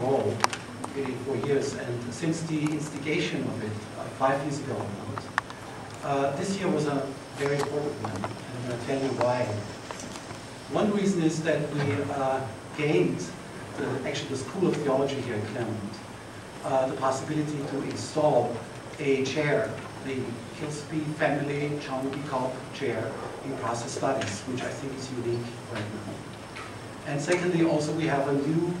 role for years, and since the instigation of it uh, five years ago almost, uh, this year was a very important one, and I'm going to tell you why. One reason is that we uh, gained, the, actually the School of Theology here in Claremont, uh, the possibility to install a chair, the Kilsby Family John B. Chair in Process Studies, which I think is unique right now. And secondly, also we have a new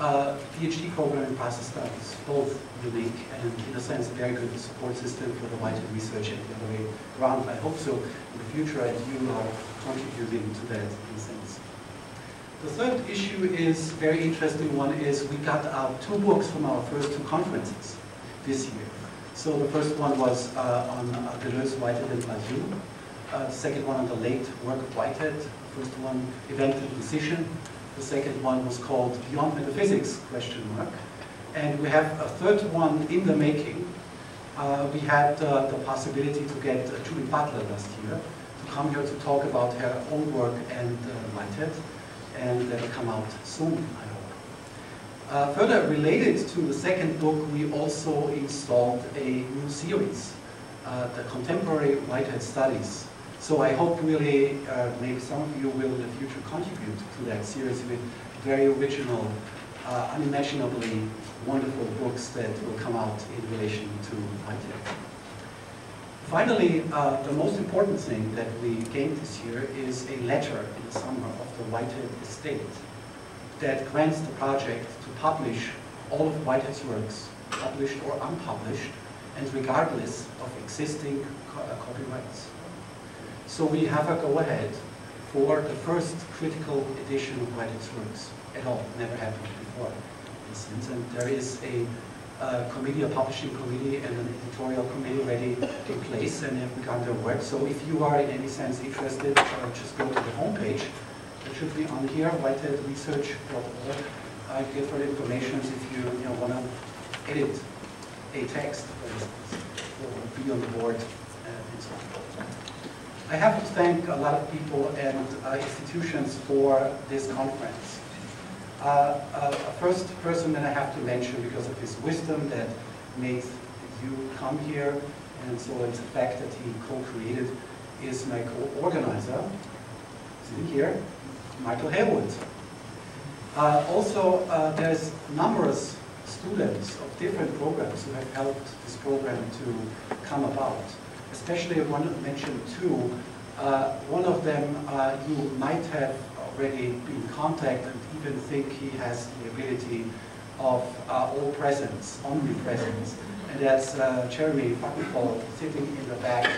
uh, PhD program in process studies, both unique and in a sense a very good support system for the Whitehead research and the other way around. I hope so in the future and you are contributing to that in a sense. The third issue is very interesting one is we got out two books from our first two conferences this year. So the first one was uh, on uh, Deleuze, Whitehead and Badiou. Uh, the second one on the late work of Whitehead. First one, Event and Decision. The second one was called Beyond Metaphysics, question mark. And we have a third one in the making. Uh, we had uh, the possibility to get uh, Judith Butler last year to come here to talk about her own work and uh, Whitehead. And that'll come out soon, I hope. Uh, further related to the second book, we also installed a new series, uh, the Contemporary Whitehead Studies, so I hope really uh, maybe some of you will in the future contribute to that series with very original, uh, unimaginably wonderful books that will come out in relation to Whitehead. Finally, uh, the most important thing that we gained this year is a letter in the summer of the Whitehead estate that grants the project to publish all of Whitehead's works, published or unpublished, and regardless of existing co uh, copyrights. So we have a go-ahead for the first critical edition of Whitehead's works at all. Never happened before, instance. And there is a committee, a publishing committee, and an editorial committee ready in place and have begun their work. So if you are in any sense interested, uh, just go to the homepage. It should be on here, whiteheadresearch.org. I give further information if you, you know, want to edit a text, for instance, or be on the board uh, and so on. I have to thank a lot of people and uh, institutions for this conference. Uh, uh, a first person that I have to mention because of his wisdom that made you come here, and so it's a fact that he co-created, is my co-organizer, sitting here, Michael Halewood. Uh, also, uh, there's numerous students of different programs who have helped this program to come about especially I want to mention two. Uh, one of them uh, you might have already been contacted and even think he has the ability of uh, all presence, omnipresence. And that's uh, Jeremy Buckenfold sitting in the back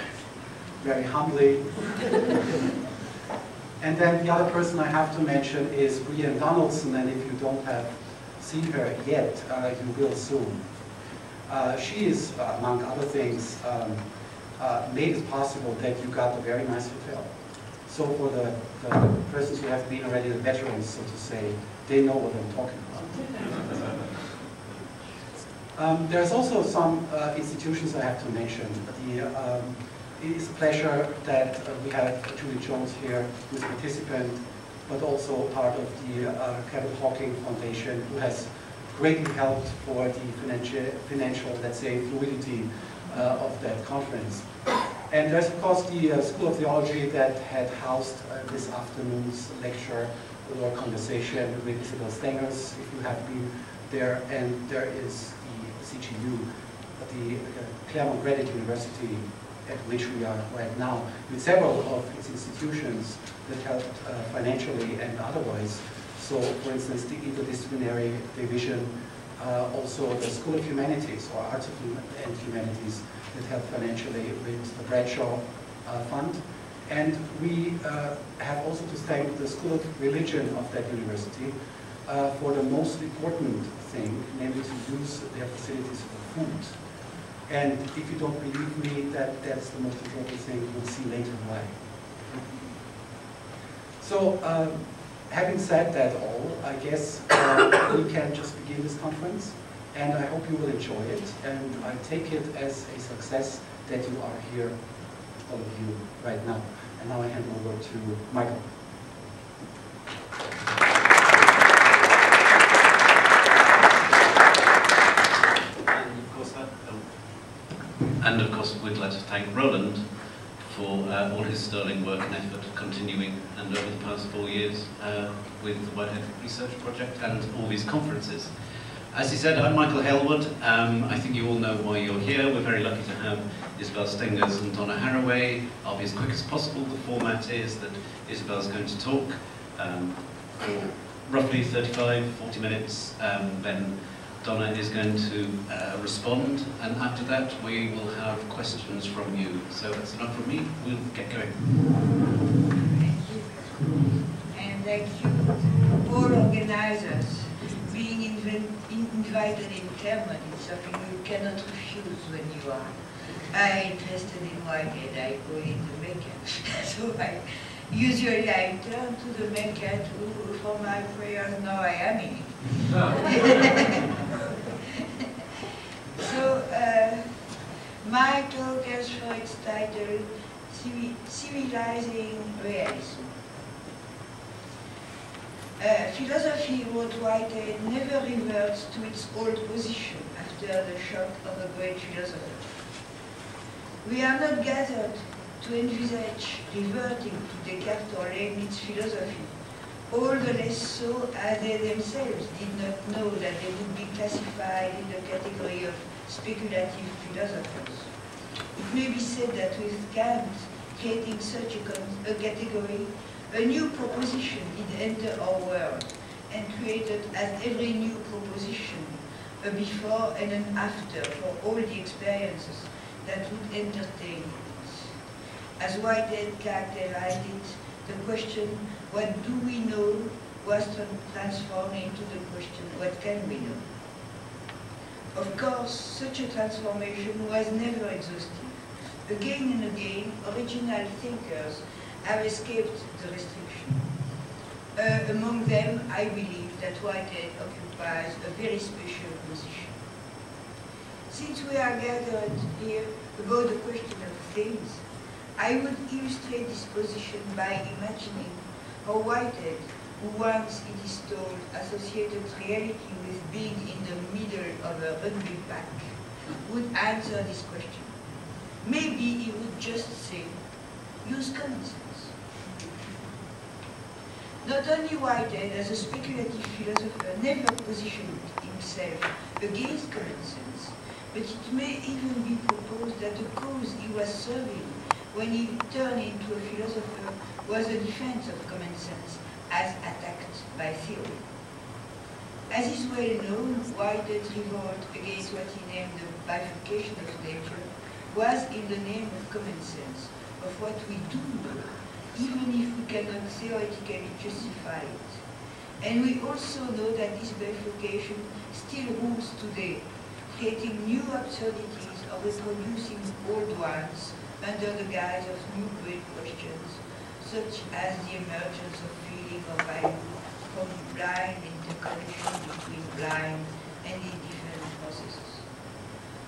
very humbly. and then the other person I have to mention is Brianne Donaldson, and if you don't have seen her yet, uh, you will soon. Uh, she is, among other things, um, uh, made it possible that you got a very nice hotel. So for the, the persons who have been already the veterans, so to say, they know what I'm talking about. Um, there's also some uh, institutions I have to mention. The, um, it is a pleasure that uh, we have Julie Jones here, who's a participant, but also part of the uh, Kevin Hawking Foundation, who has greatly helped for the financial, financial let's say, fluidity uh, of that conference. And there's, of course, the uh, School of Theology that had housed uh, this afternoon's lecture or conversation with Isabelle Stengers, if you have been there. And there is the CGU, the Claremont Graduate University, at which we are right now, with several of its institutions that helped uh, financially and otherwise. So, for instance, the interdisciplinary division uh, also the School of Humanities or Arts and Humanities that help financially with the Bradshaw uh, Fund. And we uh, have also to thank the School of Religion of that university uh, for the most important thing, namely to use their facilities for food. And if you don't believe me, that that's the most important thing, you'll see later why. So um, having said that all, I guess uh, we can just begin this conference, and I hope you will enjoy it, and I take it as a success that you are here, all of you, right now. And now I hand over to Michael. And of course, oh, and of course we'd like to thank Roland for uh, all his sterling work and effort continuing and over the past four years uh, with the Whitehead Research Project and all these conferences. As he said, I'm Michael Halewood. Um, I think you all know why you're here. We're very lucky to have Isabelle Stengers and Donna Haraway. I'll be as quick as possible. The format is that Isabelle's going to talk um, for roughly 35, 40 minutes. Um, then Donna is going to uh, respond, and after that we will have questions from you. So that's enough from me. We'll get going. Thank you. And thank you, to all organizers, invited in is something you cannot refuse when you are uh, interested in Whitehead. I go in the Mecca. so I usually I turn to the Mecca to, for my prayers. Now I am in it. so uh, my talk has for its title Civilizing Realism. Uh, philosophy, wrote Whitehead, never reverts to its old position after the shock of a great philosopher. We are not gathered to envisage reverting to Descartes or Leibniz philosophy, all the less so as they themselves did not know that they would be classified in the category of speculative philosophers. It may be said that with Kant creating such a, a category, a new proposition did enter our world and created as every new proposition a before and an after for all the experiences that would entertain us. As Whitehead characterized it, the question, what do we know, was transformed into the question, what can we know? Of course, such a transformation was never exhaustive. Again and again, original thinkers have escaped the restriction. Uh, among them, I believe that Whitehead occupies a very special position. Since we are gathered here about the question of things, I would illustrate this position by imagining how Whitehead, who once, it is told, associated reality with being in the middle of a rugby pack, would answer this question. Maybe he would just say, use sense. Not only Whitehead, as a speculative philosopher, never positioned himself against common sense, but it may even be proposed that the cause he was serving when he turned into a philosopher was the defense of common sense as attacked by theory. As is well known, Whitehead's revolt against what he named the bifurcation of nature was in the name of common sense, of what we do know, even if we cannot theoretically justify it. And we also know that this bifurcation still rules today, creating new absurdities or reproducing old ones under the guise of new great questions, such as the emergence of feeling of value from blind interconnection between blind and indifferent processes.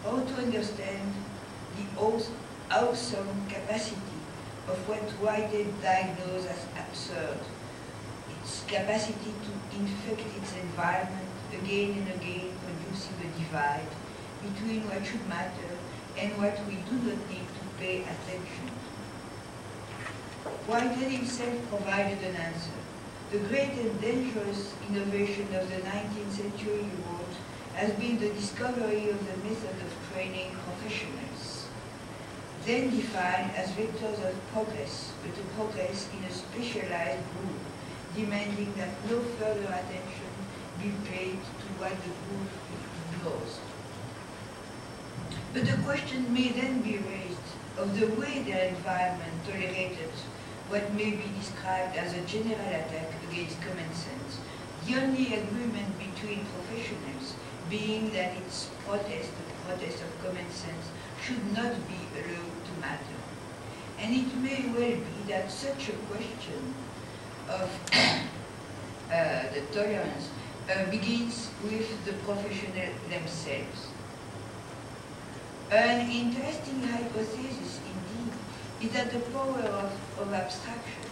How to understand the awesome capacity of what Whitehead diagnosed as absurd, its capacity to infect its environment again and again, producing a divide between what should matter and what we do not need to pay attention to. Whitehead himself provided an answer. The great and dangerous innovation of the 19th century, wrote, has been the discovery of the method of training professionals then defined as vectors of progress, but a progress in a specialized group, demanding that no further attention be paid to what the group ignores. But the question may then be raised of the way their environment tolerated what may be described as a general attack against common sense, the only agreement between professionals being that its protest, the protest of common sense, should not be allowed matter. And it may well be that such a question of uh, the tolerance uh, begins with the professional themselves. An interesting hypothesis, indeed, is that the power of, of abstraction,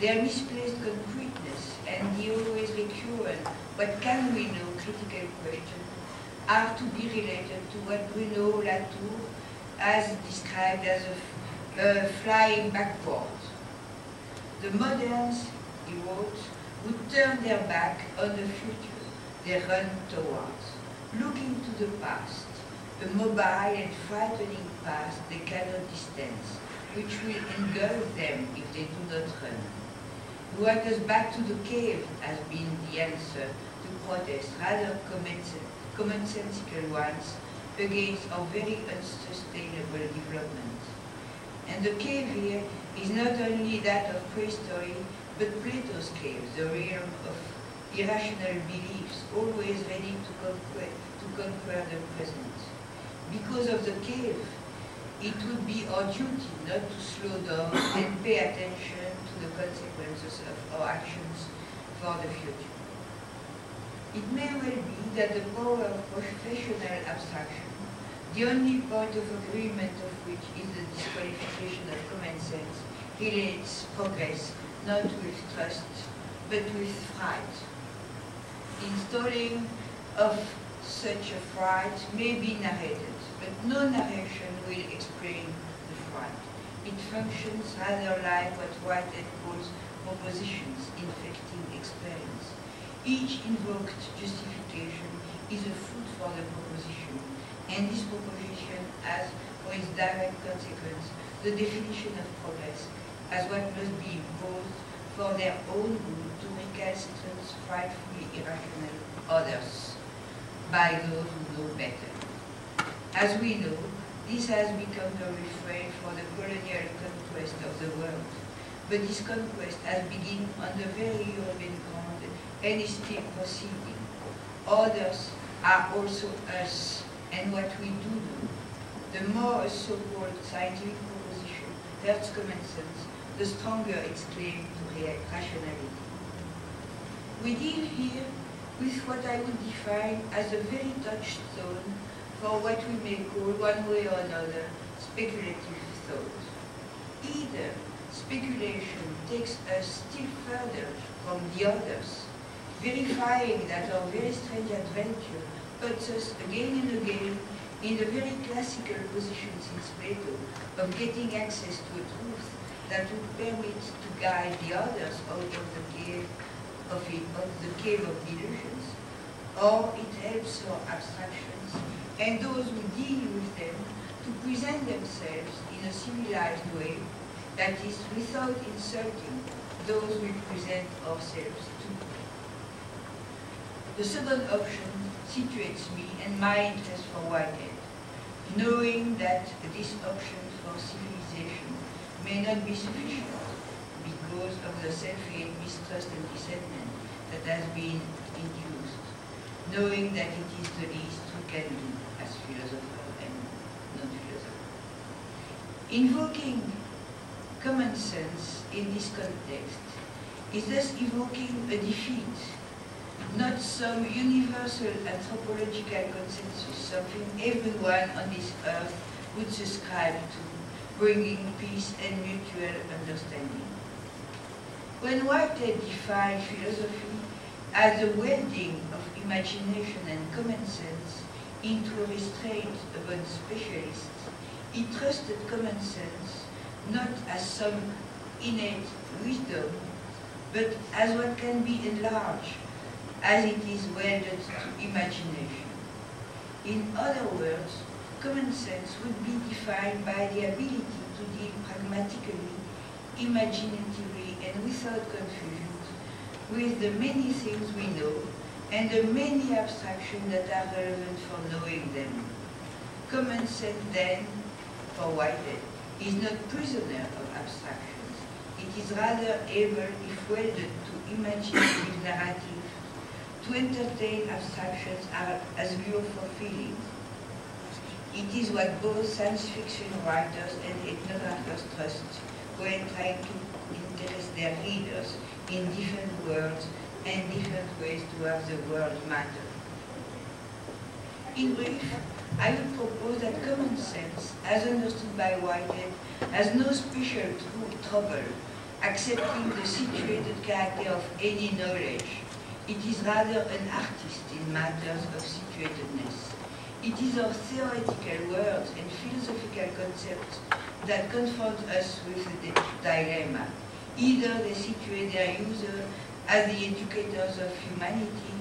their misplaced concreteness, and the always recurrent, what can we know, critical question, are to be related to what Bruno Latour as described as a, a flying backward. The moderns, he wrote, would turn their back on the future they run towards, looking to the past, a mobile and frightening past they cannot distance, which will engulf them if they do not run. What us back to the cave has been the answer to protests, rather common commonsensical ones, against our very unsustainable development. And the cave here is not only that of prehistory, but Plato's cave, the realm of irrational beliefs, always ready to conquer, to conquer the present. Because of the cave, it would be our duty not to slow down and pay attention to the consequences of our actions for the future. It may well be that the power of professional abstraction, the only point of agreement of which is the disqualification of common sense, relates progress not with trust, but with fright. Installing of such a fright may be narrated, but no narration will explain the fright. It functions rather like what Whitehead calls propositions infecting experience. Each invoked justification is a food for the proposition, and this proposition has for its direct consequence the definition of progress as what must be imposed for their own good to recalcitrant, frightfully irrational others by those who know better. As we know, this has become the refrain for the colonial conquest of the world. But this conquest has begun on the very European ground and is still proceeding. Others are also us, and what we do do. The more a so-called scientific proposition hurts common sense, the stronger its claim to rationality. We deal here with what I would define as a very touchstone for what we may call, one way or another, speculative thought. Either speculation takes us still further from the others, verifying that our very strange adventure puts us again and again in the very classical position since Plato of getting access to a truth that would permit to guide the others out of the cave of, it, of the cave of illusions, or it helps our abstractions and those who deal with them to present themselves in a civilized way, that is, without insulting those we present ourselves to. The second option situates me and my interest for Whitehead, knowing that this option for civilization may not be sufficient because of the self-hate, mistrust and resentment that has been induced, knowing that it is the least we can do as philosopher and non-philosopher. Invoking common sense in this context is thus evoking a defeat, not some universal anthropological consensus, something everyone on this earth would subscribe to bringing peace and mutual understanding. When Whitehead defined philosophy as the welding of imagination and common sense into a restraint upon specialists, he trusted common sense not as some innate wisdom, but as what can be enlarged, as it is welded to imagination. In other words, common sense would be defined by the ability to deal pragmatically, imaginatively, and without confusion with the many things we know and the many abstractions that are relevant for knowing them. Common sense then, for Whitehead, is not prisoner of abstractions. It is rather able, if welded to imaginative narrative, entertain abstractions are as beautiful feelings, it is what both science fiction writers and ethnographers trust when trying to interest their readers in different worlds and different ways to have the world matter. In brief, I would propose that common sense, as understood by Whitehead, has no special trouble accepting the situated character of any knowledge. It is rather an artist in matters of situatedness. It is our theoretical words and philosophical concepts that confront us with the dilemma. Either they situate their user as the educators of humanity,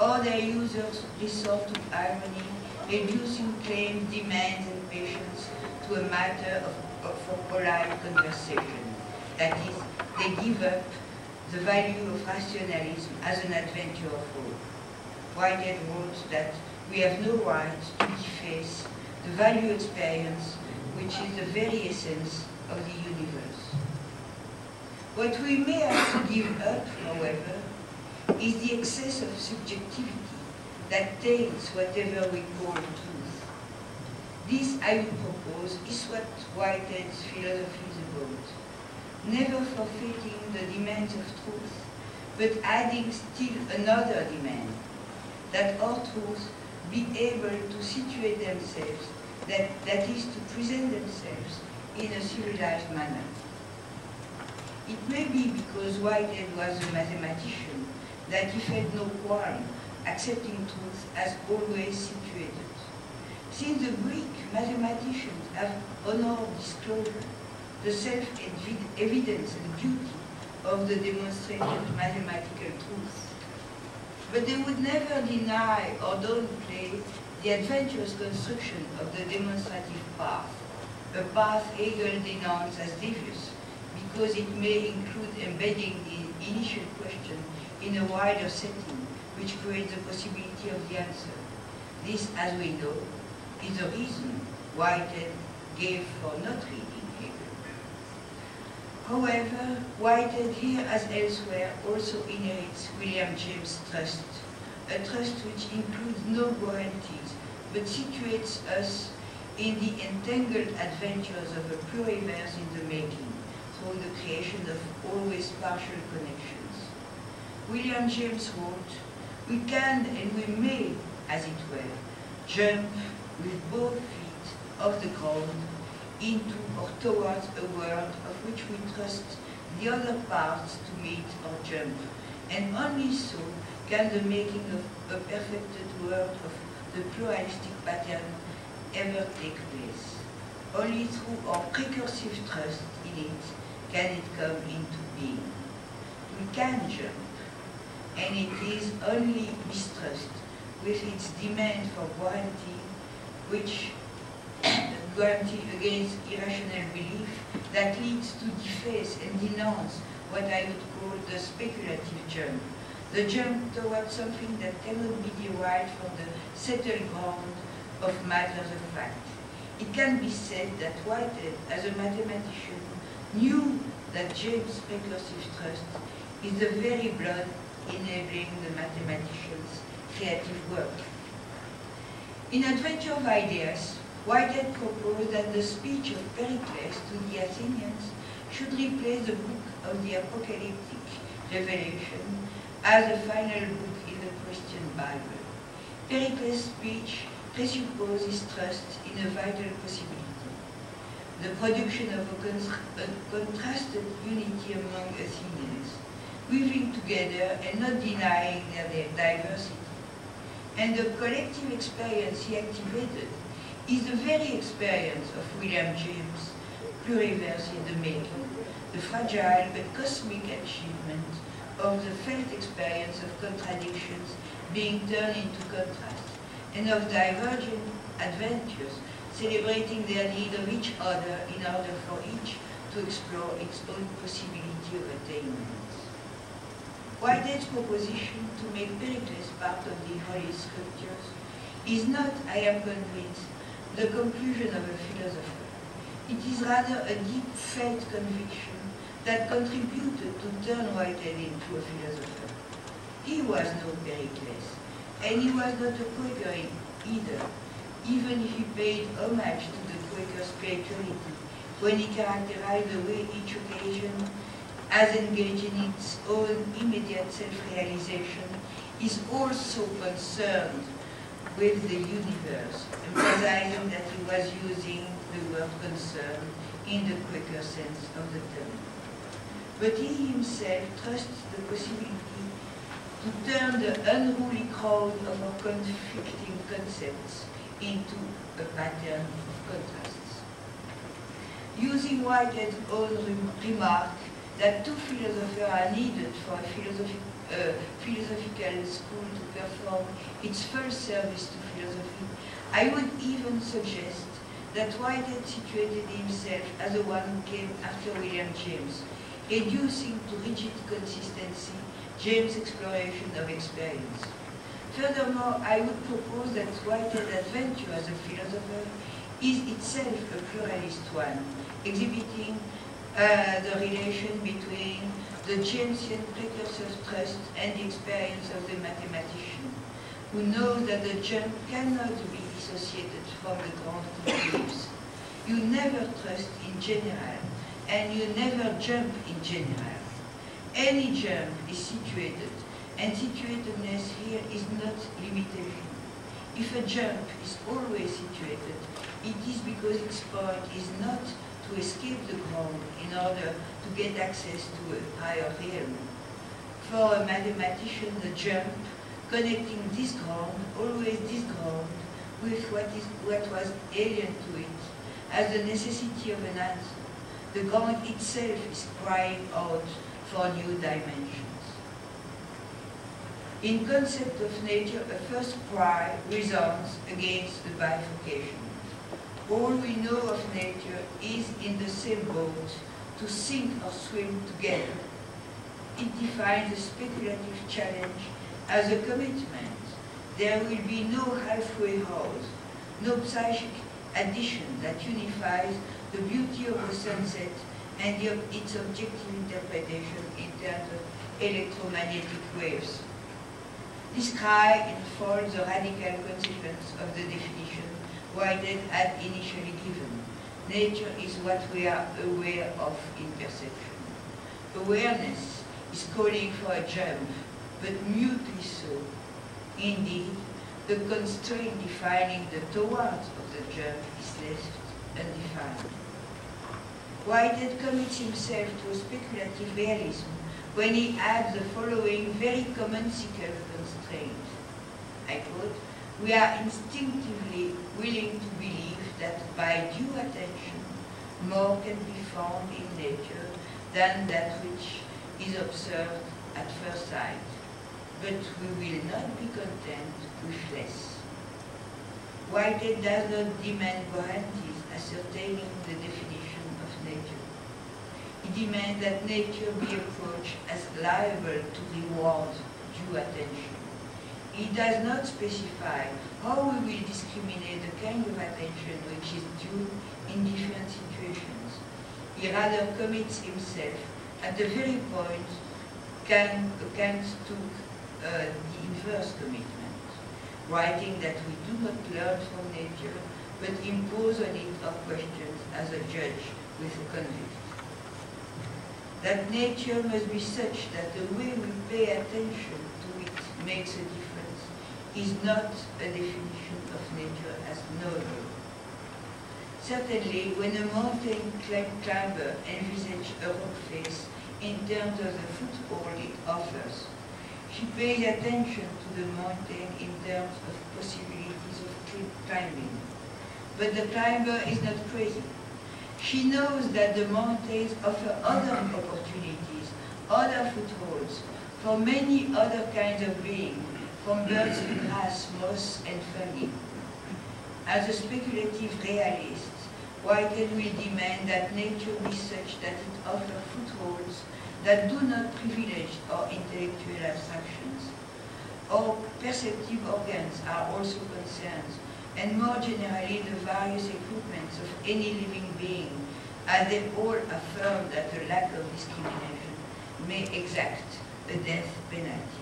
or their users resort to irony, reducing claims, demands, and patience to a matter of, of a polite conversation. That is, they give up the value of rationalism as an adventure of hope. Whitehead wrote that we have no right to deface the value experience, which is the very essence of the universe. What we may have to give up, however, is the excess of subjectivity that taints whatever we call truth. This, I would propose, is what Whitehead's philosophy is about. Never forfeiting the demands of truth, but adding still another demand, that our truth be able to situate themselves, that, that is to present themselves in a civilized manner. It may be because Whitehead was a mathematician that he felt no qualm accepting truth as always situated. Since the Greek mathematicians have honored disclosure, the self-evidence and beauty of the demonstrated mathematical truth. But they would never deny or downplay the adventurous construction of the demonstrative path, a path Hegel denounced as devious because it may include embedding the initial question in a wider setting which creates the possibility of the answer. This, as we know, is the reason why Whitehead gave for not reading. However, Whitehead here as elsewhere also inherits William James' trust, a trust which includes no guarantees, but situates us in the entangled adventures of a pluriverse in the making, through the creation of always partial connections. William James wrote, we can and we may, as it were, jump with both feet off the ground into or towards a world of which we trust the other parts to meet or jump. And only so can the making of a perfected world of the pluralistic pattern ever take place. Only through our precursive trust in it can it come into being. We can jump, and it is only mistrust with its demand for guarantee, which guarantee against irrational belief, that leads to deface and denounce what I would call the speculative jump, the jump towards something that cannot be derived from the settled ground of matters of fact. It can be said that Whitehead, as a mathematician, knew that James' precursive trust is the very blood enabling the mathematician's creative work. In Adventure of Ideas, Whitehead proposed that the speech of Pericles to the Athenians should replace the book of the Apocalyptic Revelation as the final book in the Christian Bible. Pericles' speech presupposes trust in a vital possibility, the production of a, a contrasted unity among Athenians, weaving together and not denying their, their diversity. And the collective experience he activated is the very experience of William James, pluriverse in the making, the fragile but cosmic achievement of the felt experience of contradictions being turned into contrast, and of divergent adventures celebrating their need of each other in order for each to explore its own possibility of attainment. Whitehead's proposition to make Pericles part of the Holy Scriptures is not, I am convinced, the conclusion of a philosopher. It is rather a deep felt conviction that contributed to turn Whitehead into a philosopher. He was no Pericles, and he was not a Quaker either, even he paid homage to the Quaker spirituality when he characterized the way each occasion as engaged in its own immediate self-realization, is also concerned with the universe, emphasizing that he was using the word concern in the Quaker sense of the term. But he himself trusts the possibility to turn the unruly crowd of our conflicting concepts into a pattern of contrasts. Using Whitehead's own remark that two philosophers are needed for a philosophy, uh, philosophical school to perform its first service to philosophy, I would even suggest that Whitehead situated himself as the one who came after William James, reducing to rigid consistency James' exploration of experience. Furthermore, I would propose that Whitehead's adventure as a philosopher is itself a pluralist one, exhibiting uh, the relation between the Jamesian precursive trust and the experience of the mathematician, who knows that the jump cannot be dissociated from the ground lives. You never trust in general, and you never jump in general. Any jump is situated, and situatedness here is not limitation. If a jump is always situated, it is because its point is not to escape the ground in order to get access to a higher realm. For a mathematician, the jump, connecting this ground, always this ground, with what, is, what was alien to it, as the necessity of an answer. The ground itself is crying out for new dimensions. In concept of nature, a first cry resounds against the bifurcation. All we know of nature is in the same boat, to sink or swim together. It defines a speculative challenge as a commitment. There will be no halfway house, no psychic addition that unifies the beauty of the sunset and the, its objective interpretation in terms of electromagnetic waves. This cry unfolds the radical consequence of the definition Whitehead had initially given. Nature is what we are aware of in perception. Awareness is calling for a jump, but mutely so. Indeed, the constraint defining the towards of the jump is left undefined. Whitehead commit himself to speculative realism when he adds the following very commonsical constraint. I quote, we are instinctively willing to believe that by due attention, more can be found in nature than that which is observed at first sight. But we will not be content with less. Whitehead does not demand guarantees ascertaining the definition of nature. He demands that nature be approached as liable to reward due attention. He does not specify how we will discriminate the kind of attention which is due in different situations. He rather commits himself at the very point Kant, Kant took uh, the inverse commitment, writing that we do not learn from nature, but impose on it our questions as a judge with a convict. That nature must be such that the way we pay attention to it makes a difference is not a definition of nature as knowable. Certainly, when a mountain climber envisages a rock face in terms of the foothold it offers, she pays attention to the mountain in terms of possibilities of climbing. But the climber is not crazy. She knows that the mountains offer other opportunities, other footholds, for many other kinds of beings and grass, moss and fungi. As a speculative realist, Whitehead will demand that nature be such that it offers footholds that do not privilege our intellectual abstractions. Our perceptive organs are also concerned, and more generally the various equipments of any living being, as they all affirm that the lack of discrimination may exact a death penalty.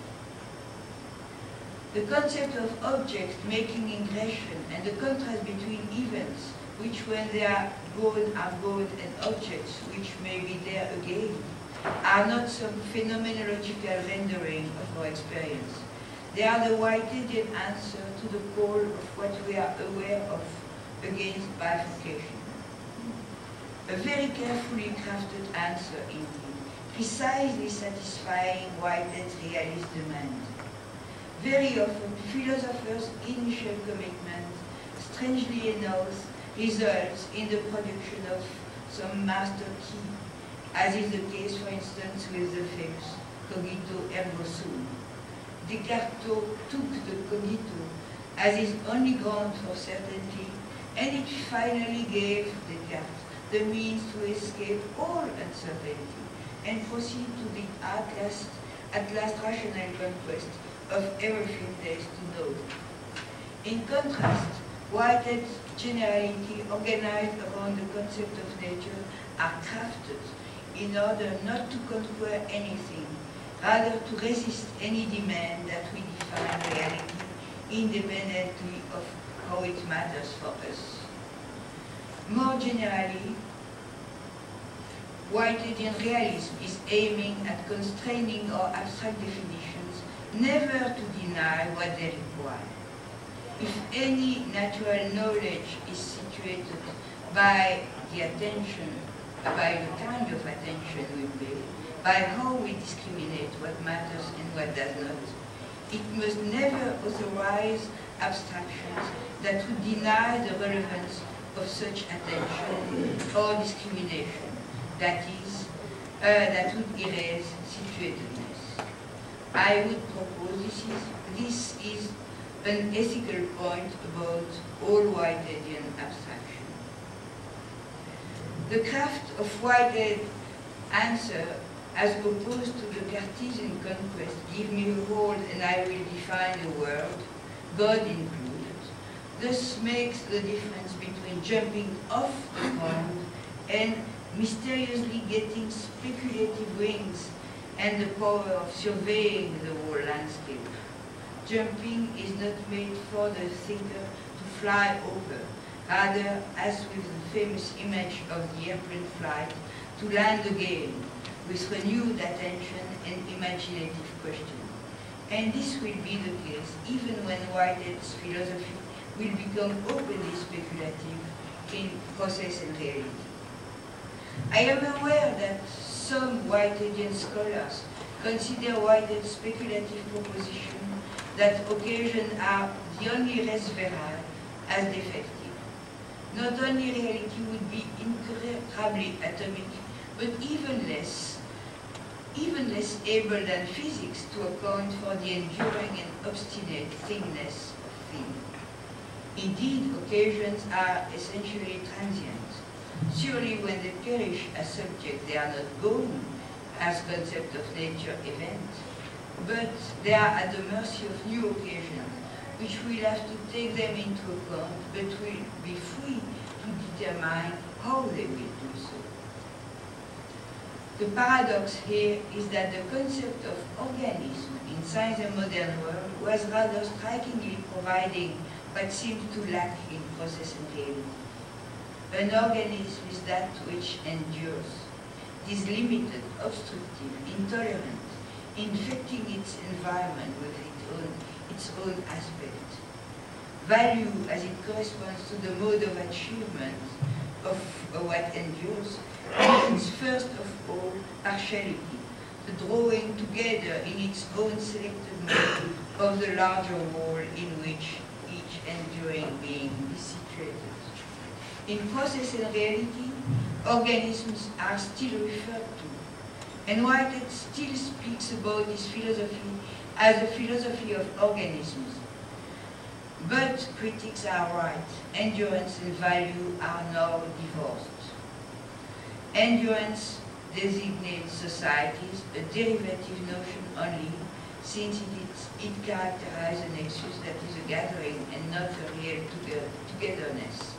The concept of object making ingression and the contrast between events, which when they are gone are gone, and objects which may be there again, are not some phenomenological rendering of our experience. They are the Whiteheadian answer to the call of what we are aware of against bifurcation. A very carefully crafted answer indeed, precisely satisfying Whitehead's realist demand. Very often, philosophers' initial commitment strangely enough, results in the production of some master key, as is the case, for instance, with the famous cogito ergo sum. Descartes took the cogito as his only ground for certainty, and it finally gave Descartes the means to escape all uncertainty and proceed to the at last, at last rational conquest of everything there is to know. In contrast, Whitehead's generality organized around the concept of nature are crafted in order not to conquer anything, rather to resist any demand that we define reality independently of how it matters for us. More generally, Whiteheadian realism is aiming at constraining our abstract definitions, never to deny what they require. If any natural knowledge is situated by the attention, by the kind of attention we pay, by how we discriminate what matters and what does not, it must never authorize abstractions that would deny the relevance of such attention or discrimination that is, uh, that would erase situatedness. I would propose this is, this is an ethical point about all Whiteheadian abstraction. The craft of Whitehead answer as opposed to the Cartesian conquest, give me a hold and I will define the world, God included. This makes the difference between jumping off the ground and mysteriously getting speculative wings and the power of surveying the whole landscape. Jumping is not made for the thinker to fly over, rather, as with the famous image of the airplane flight, to land again with renewed attention and imaginative question. And this will be the case even when Whitehead's philosophy will become openly speculative in process and reality. I am aware that some Whiteheadian scholars consider Whitehead's speculative proposition that occasions are the only res vera as defective. Not only reality would be incredibly atomic, but even less, even less able than physics to account for the enduring and obstinate thingness of things. Indeed, occasions are essentially transient. Surely when they perish as subject, they are not gone as concept of nature event, but they are at the mercy of new occasions, which will have to take them into account, but will be free to determine how they will do so. The paradox here is that the concept of organism in science and modern world was rather strikingly providing what seems to lack in process and reality. An organism is that which endures. Is limited, obstructive, intolerant, infecting its environment with its own, its own aspect. Value, as it corresponds to the mode of achievement of what endures, means first of all partiality, the drawing together in its own selected mode of the larger whole in which each enduring being is. In process and reality, organisms are still referred to. And Whitehead still speaks about his philosophy as a philosophy of organisms. But critics are right. Endurance and value are now divorced. Endurance designates societies, a derivative notion only, since it, it characterizes a nexus that is a gathering and not a real togetherness.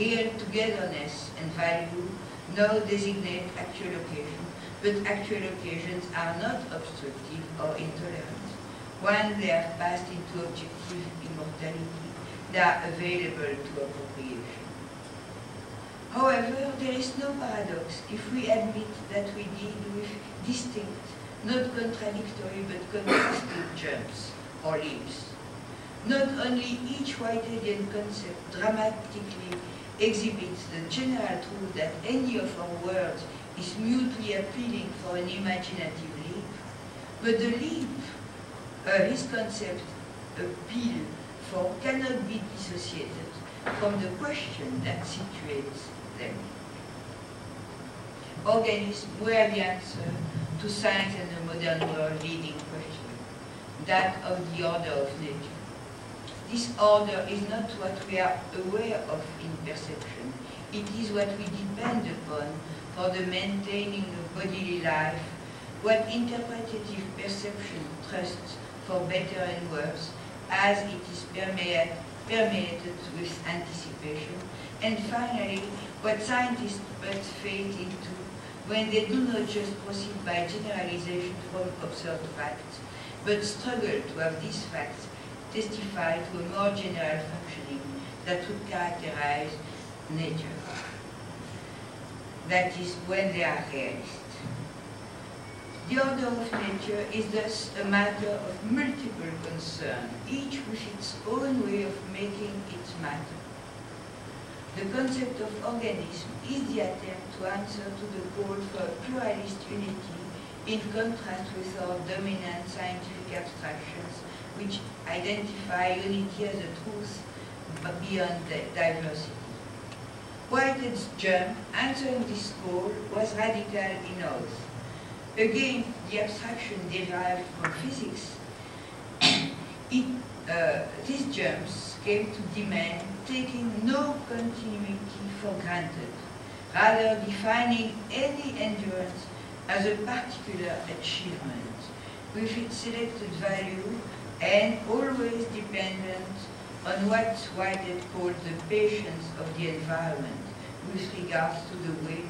Real togetherness and value now designate actual occasion, but actual occasions are not obstructive or intolerant. When they have passed into objective immortality, they are available to appropriation. However, there is no paradox if we admit that we deal with distinct, not contradictory, but contrasting jumps or leaps. Not only each Whiteheadian concept dramatically exhibits the general truth that any of our words is mutely appealing for an imaginative leap, but the leap, uh, his concept appeal therefore cannot be dissociated from the question that situates them. Organisms were the answer to science and the modern world leading question, that of the order of nature. This order is not what we are aware of in perception. It is what we depend upon for the maintaining of bodily life, what interpretative perception trusts for better and worse, as it is permeated, permeated with anticipation, and finally, what scientists put faith into when they do not just proceed by generalization from observed facts, but struggle to have these facts testify to a more general functioning that would characterize nature. That is, when they are realist. The order of nature is thus a matter of multiple concern, each with its own way of making its matter. The concept of organism is the attempt to answer to the call for a pluralist unity in contrast with our dominant scientific abstractions which identify unity as a truth beyond diversity. Whitehead's jump answering this call was radical in oath. Again, the abstraction derived from physics, it, uh, these jumps came to demand taking no continuity for granted, rather defining any endurance as a particular achievement, with its selected value and always dependent on what Whitehead called the patience of the environment with regards to the way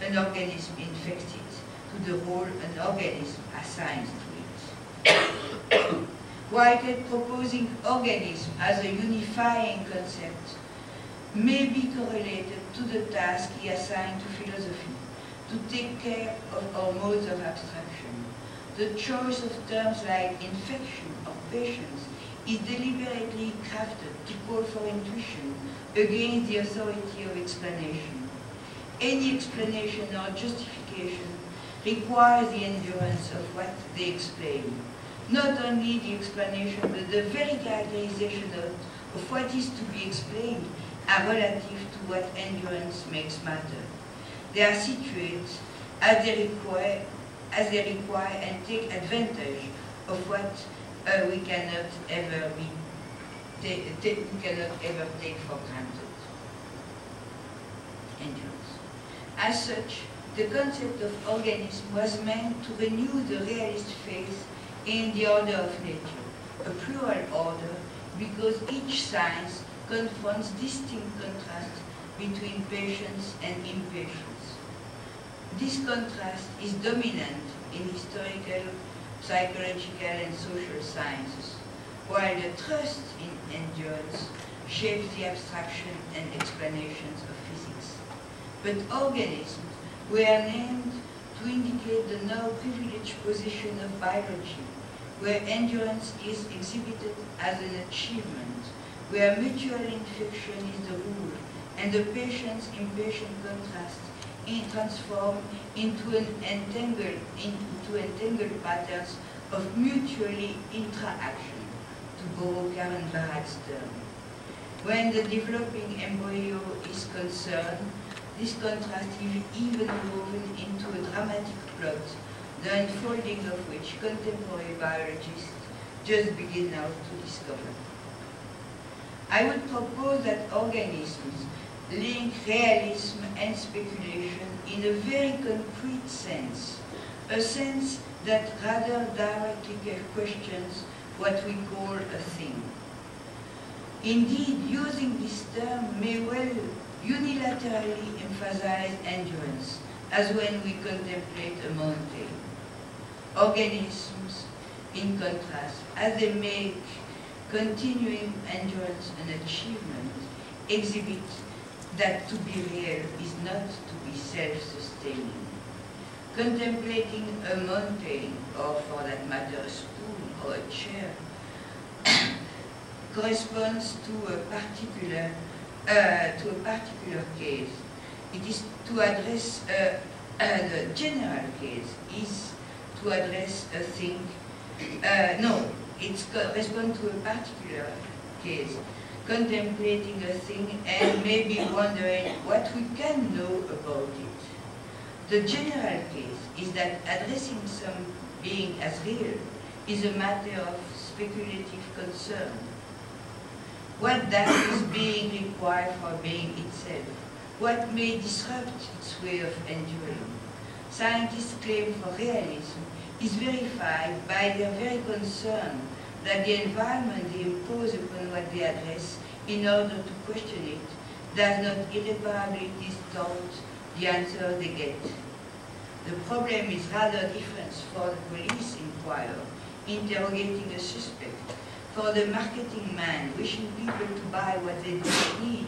an organism infects it, to the role an organism assigns to it. Whitehead proposing organism as a unifying concept may be correlated to the task he assigned to philosophy, to take care of our modes of abstraction. The choice of terms like infection or patience is deliberately crafted to call for intuition against the authority of explanation. Any explanation or justification requires the endurance of what they explain. Not only the explanation, but the very characterization of, of what is to be explained are relative to what endurance makes matter. They are situated as they require, as they require and take advantage of what uh, we cannot ever be, we cannot ever take for granted. Endurance. As such, the concept of organism was meant to renew the realist faith in the order of nature, a plural order, because each science confronts distinct contrasts between patience and impatience. This contrast is dominant in historical, psychological, and social sciences, while the trust in endurance shapes the abstraction and explanations of physics. But organisms were named to indicate the now privileged position of biology, where endurance is exhibited as an achievement, where mutual infection is the rule, and the patient's impatient contrast is transformed into an entangled, into entangled patterns of mutually interaction, to borrow Karen Barad's term. When the developing embryo is concerned, this contrast is even woven into a dramatic plot, the unfolding of which contemporary biologists just begin now to discover. I would propose that organisms link realism and speculation in a very concrete sense, a sense that rather directly questions what we call a thing. Indeed, using this term may well unilaterally emphasize endurance, as when we contemplate a mountain. Organisms, in contrast, as they make continuing endurance an achievement, exhibit that to be real is not to be self-sustaining. Contemplating a mountain, or for that matter a spoon or a chair, corresponds to a particular uh, to a particular case. It is to address uh, uh, the general case is to address a thing. Uh, no, it corresponds to a particular case, contemplating a thing and maybe wondering what we can know about it. The general case is that addressing some being as real is a matter of speculative concern. What does this being require for being itself? What may disrupt its way of enduring? Scientists' claim for realism is verified by their very concern that the environment they impose upon what they address in order to question it does not irreparably distort the answer they get. The problem is rather different for the police inquirer interrogating a suspect, for the marketing man wishing people to buy what they don't need,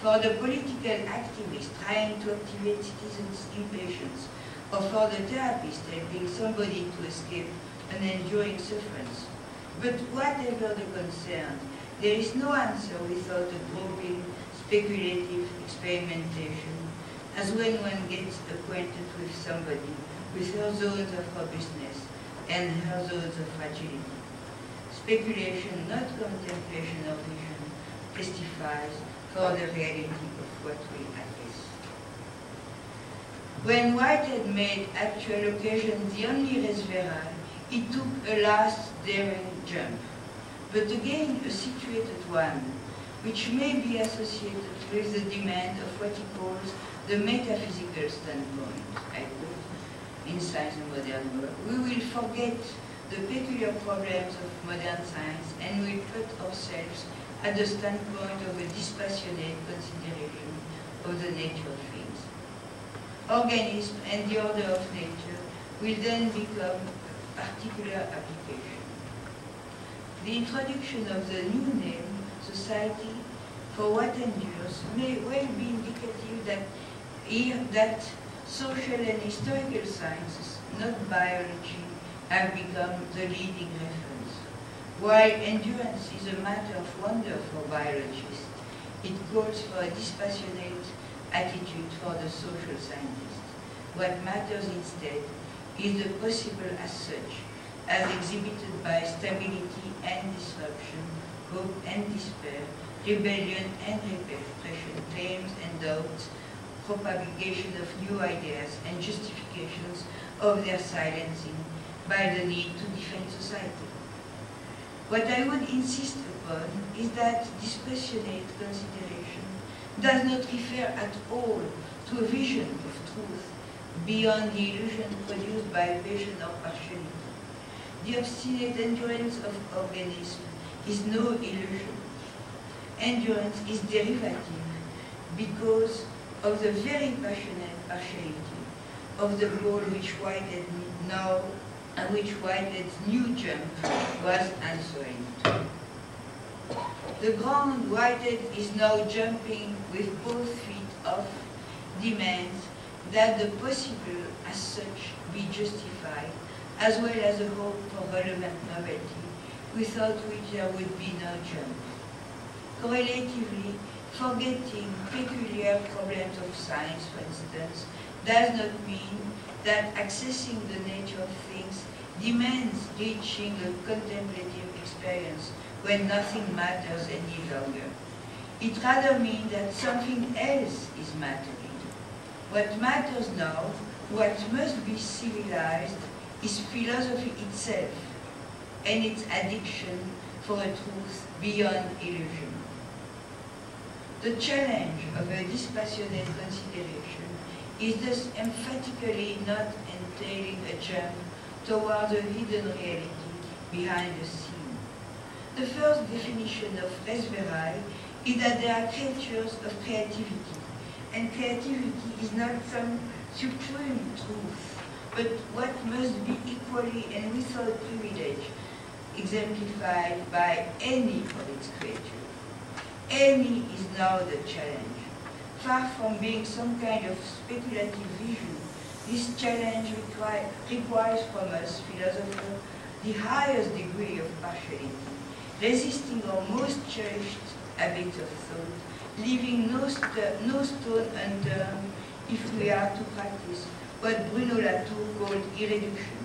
for the political activist trying to activate citizens' impatience, or for the therapist helping somebody to escape an enduring sufferance. But whatever the concern, there is no answer without a groping, speculative experimentation, as when one gets acquainted with somebody, with her zones of robustness and her zones of fragility. Speculation, not contemplation or vision, testifies for the reality of what we address. When Whitehead made actual occasion the only res vera, he took a last daring jump, but again a situated one, which may be associated with the demand of what he calls the metaphysical standpoint. I quote, in Science and Modern we will forget the peculiar problems of modern science and will put ourselves at the standpoint of a dispassionate consideration of the nature of things. Organism and the order of nature will then become particular application. The introduction of the new name, society, for what endures, may well be indicative that that social and historical sciences, not biology, have become the leading reference. While endurance is a matter of wonder for biologists, it calls for a dispassionate attitude for the social scientist. What matters instead is the possible as such, as exhibited by stability and disruption, hope and despair, rebellion and repression, claims and doubts, propagation of new ideas and justifications of their silencing by the need to defend society. What I would insist upon is that dispassionate consideration does not refer at all to a vision of truth beyond the illusion produced by vision or partiality. The obstinate endurance of organism is no illusion. Endurance is derivative because of the very passionate partiality of the goal which Whitehead now and which Whitehead's new jump was answering to. The ground Whitehead is now jumping with both feet off demands that the possible as such be justified, as well as a hope for relevant novelty, without which there would be no jump. Correlatively, forgetting peculiar problems of science, for instance, does not mean that accessing the nature of things demands reaching a contemplative experience when nothing matters any longer. It rather means that something else is mattering. What matters now, what must be civilized, is philosophy itself and its addiction for a truth beyond illusion. The challenge of a dispassionate consideration is thus emphatically not entailing a jump towards a hidden reality behind the scene. The first definition of res verae is that they are creatures of creativity, and creativity is not some supreme truth, but what must be equally and without privilege exemplified by any of its creatures. Any is now the challenge. Far from being some kind of speculative vision, this challenge require, requires from us, philosophers, the highest degree of partiality, resisting our most cherished habits of thought, leaving no, no stone unturned if we are to practice what Bruno Latour called irreduction.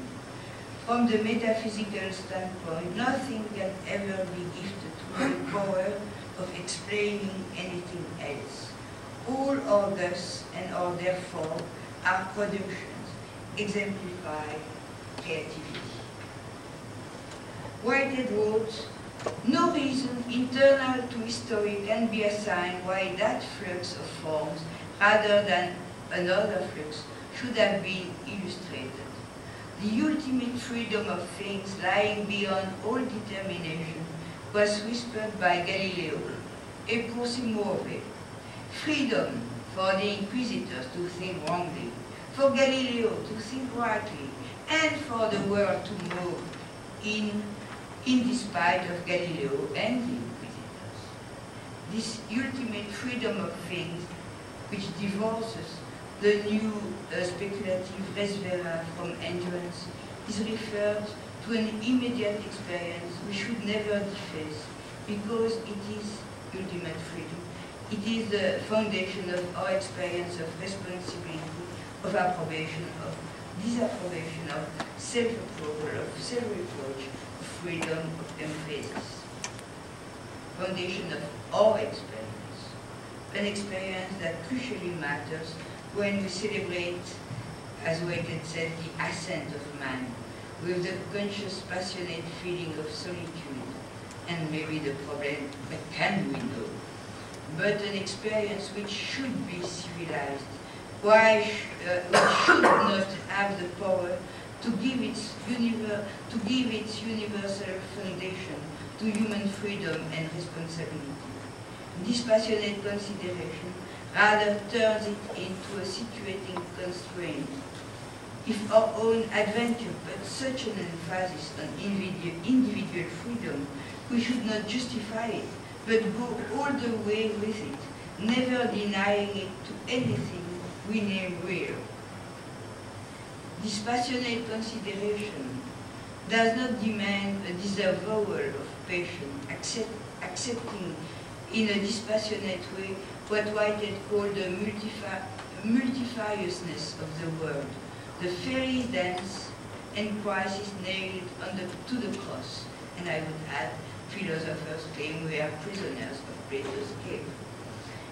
From the metaphysical standpoint, nothing can ever be gifted to the power of explaining anything else. All thus and our therefore are productions, exemplify creativity. Whitehead wrote, no reason internal to history can be assigned why that flux of forms, rather than another flux, should have been illustrated. The ultimate freedom of things lying beyond all determination was whispered by Galileo, eppur si. Freedom for the inquisitors to think wrongly, for Galileo to think rightly, and for the world to move in, in despite of Galileo and the inquisitors. This ultimate freedom of things which divorces the new uh, speculative res vera from endurance is referred to an immediate experience we should never deface because it is ultimate freedom. It is the foundation of our experience of responsibility, of approbation, of disapprobation, of self-approval, of self-reproach, freedom, of emphasis. Foundation of all experience. An experience that crucially matters when we celebrate, as Whitehead said, the ascent of man, with the conscious, passionate feeling of solitude, and maybe the problem, but can we know? But an experience which should be civilized, why sh uh, should not have the power to give its to give its universal foundation to human freedom and responsibility. This passionate consideration rather turns it into a situating constraint. If our own adventure puts such an emphasis on individual, individual freedom, we should not justify it, but go all the way with it, never denying it to anything we name real. This passionate consideration does not demand a disavowal of passion, accept, accepting in a dispassionate way what Whitehead called the multifariousness of the world, the fairy dance and crisis nailed the, to the cross. And I would add, philosophers claim we are prisoners of Plato's cave.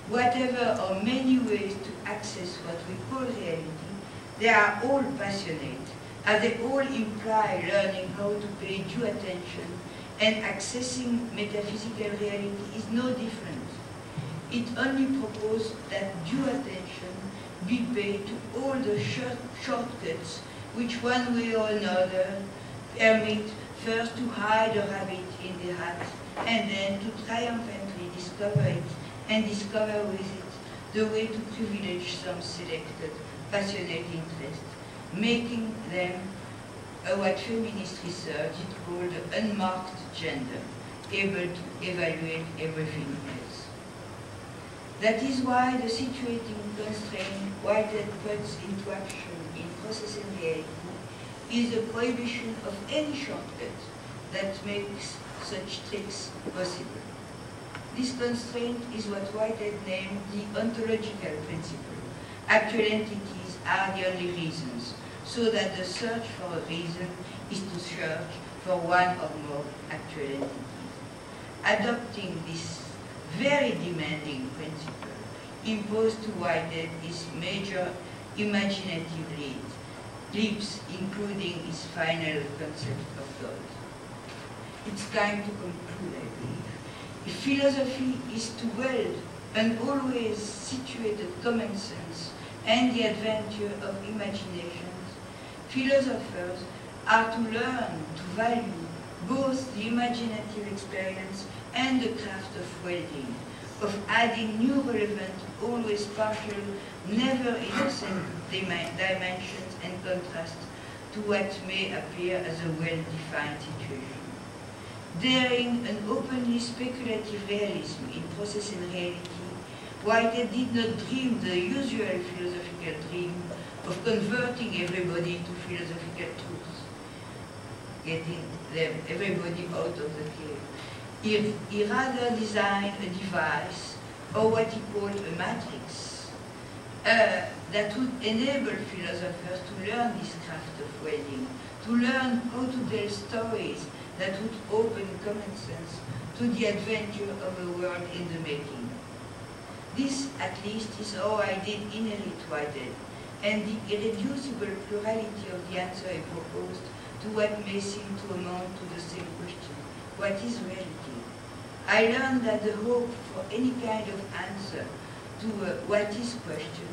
Whatever are many ways to access what we call reality, they are all passionate, as they all imply learning how to pay due attention, and accessing metaphysical reality is no different. It only proposes that due attention be paid to all the short shortcuts which one way or another permit first to hide a rabbit in the hat and then to triumphantly discover it and discover with it the way to privilege some selected passionate interest, making them what feminist research is called unmarked gender, able to evaluate everything else. That is why the situating constraint why Whitehead puts into action in process and reality is the prohibition of any shortcut that makes such tricks possible. This constraint is what Whitehead named the ontological principle. Actual entities are the only reasons, so that the search for a reason is to search for one or more actual entities. Adopting this very demanding principle imposed to Whitehead his major imaginative lead, leaps, including his final concept of God. It's time to conclude, I believe. Philosophy is to weld an always situated common sense and the adventure of imaginations, philosophers are to learn to value both the imaginative experience and the craft of welding, of adding new relevant, always partial, never innocent dimensions and contrasts to what may appear as a well-defined situation. Daring an openly speculative realism in process and reality, Whitehead did not dream the usual philosophical dream of converting everybody to philosophical truths, getting them, everybody out of the cave. He, he rather designed a device, or what he called a matrix, uh, that would enable philosophers to learn this craft of welding, to learn how to tell stories that would open common sense to the adventure of a world in the making. This, at least, is how I did inherit Whitehead, and the irreducible plurality of the answer I proposed to what may seem to amount to the same question, what is reality? I learned that the hope for any kind of answer to a what is question,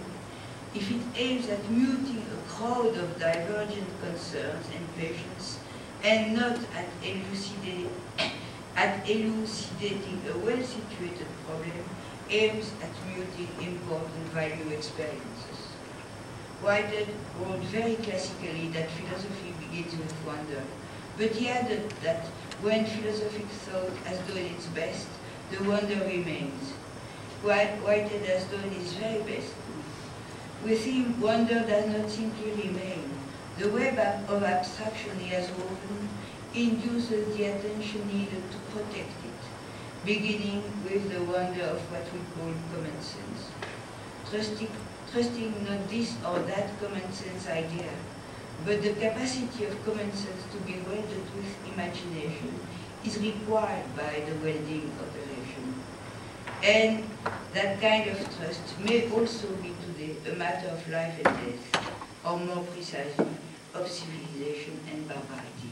if it aims at muting a crowd of divergent concerns and passions, and not at elucidating, at elucidating a well-situated problem, aims at muting important value experiences. Whitehead wrote very classically that philosophy begins with wonder, but he added that when philosophic thought has done its best, the wonder remains. Whitehead has done his very best. With him, wonder does not simply remain. The web of abstraction he has woven induces the attention needed to protect beginning with the wonder of what we call common sense. Trusting, trusting not this or that common sense idea, but the capacity of common sense to be welded with imagination is required by the welding operation. And that kind of trust may also be today a matter of life and death, or more precisely, of civilization and barbarity.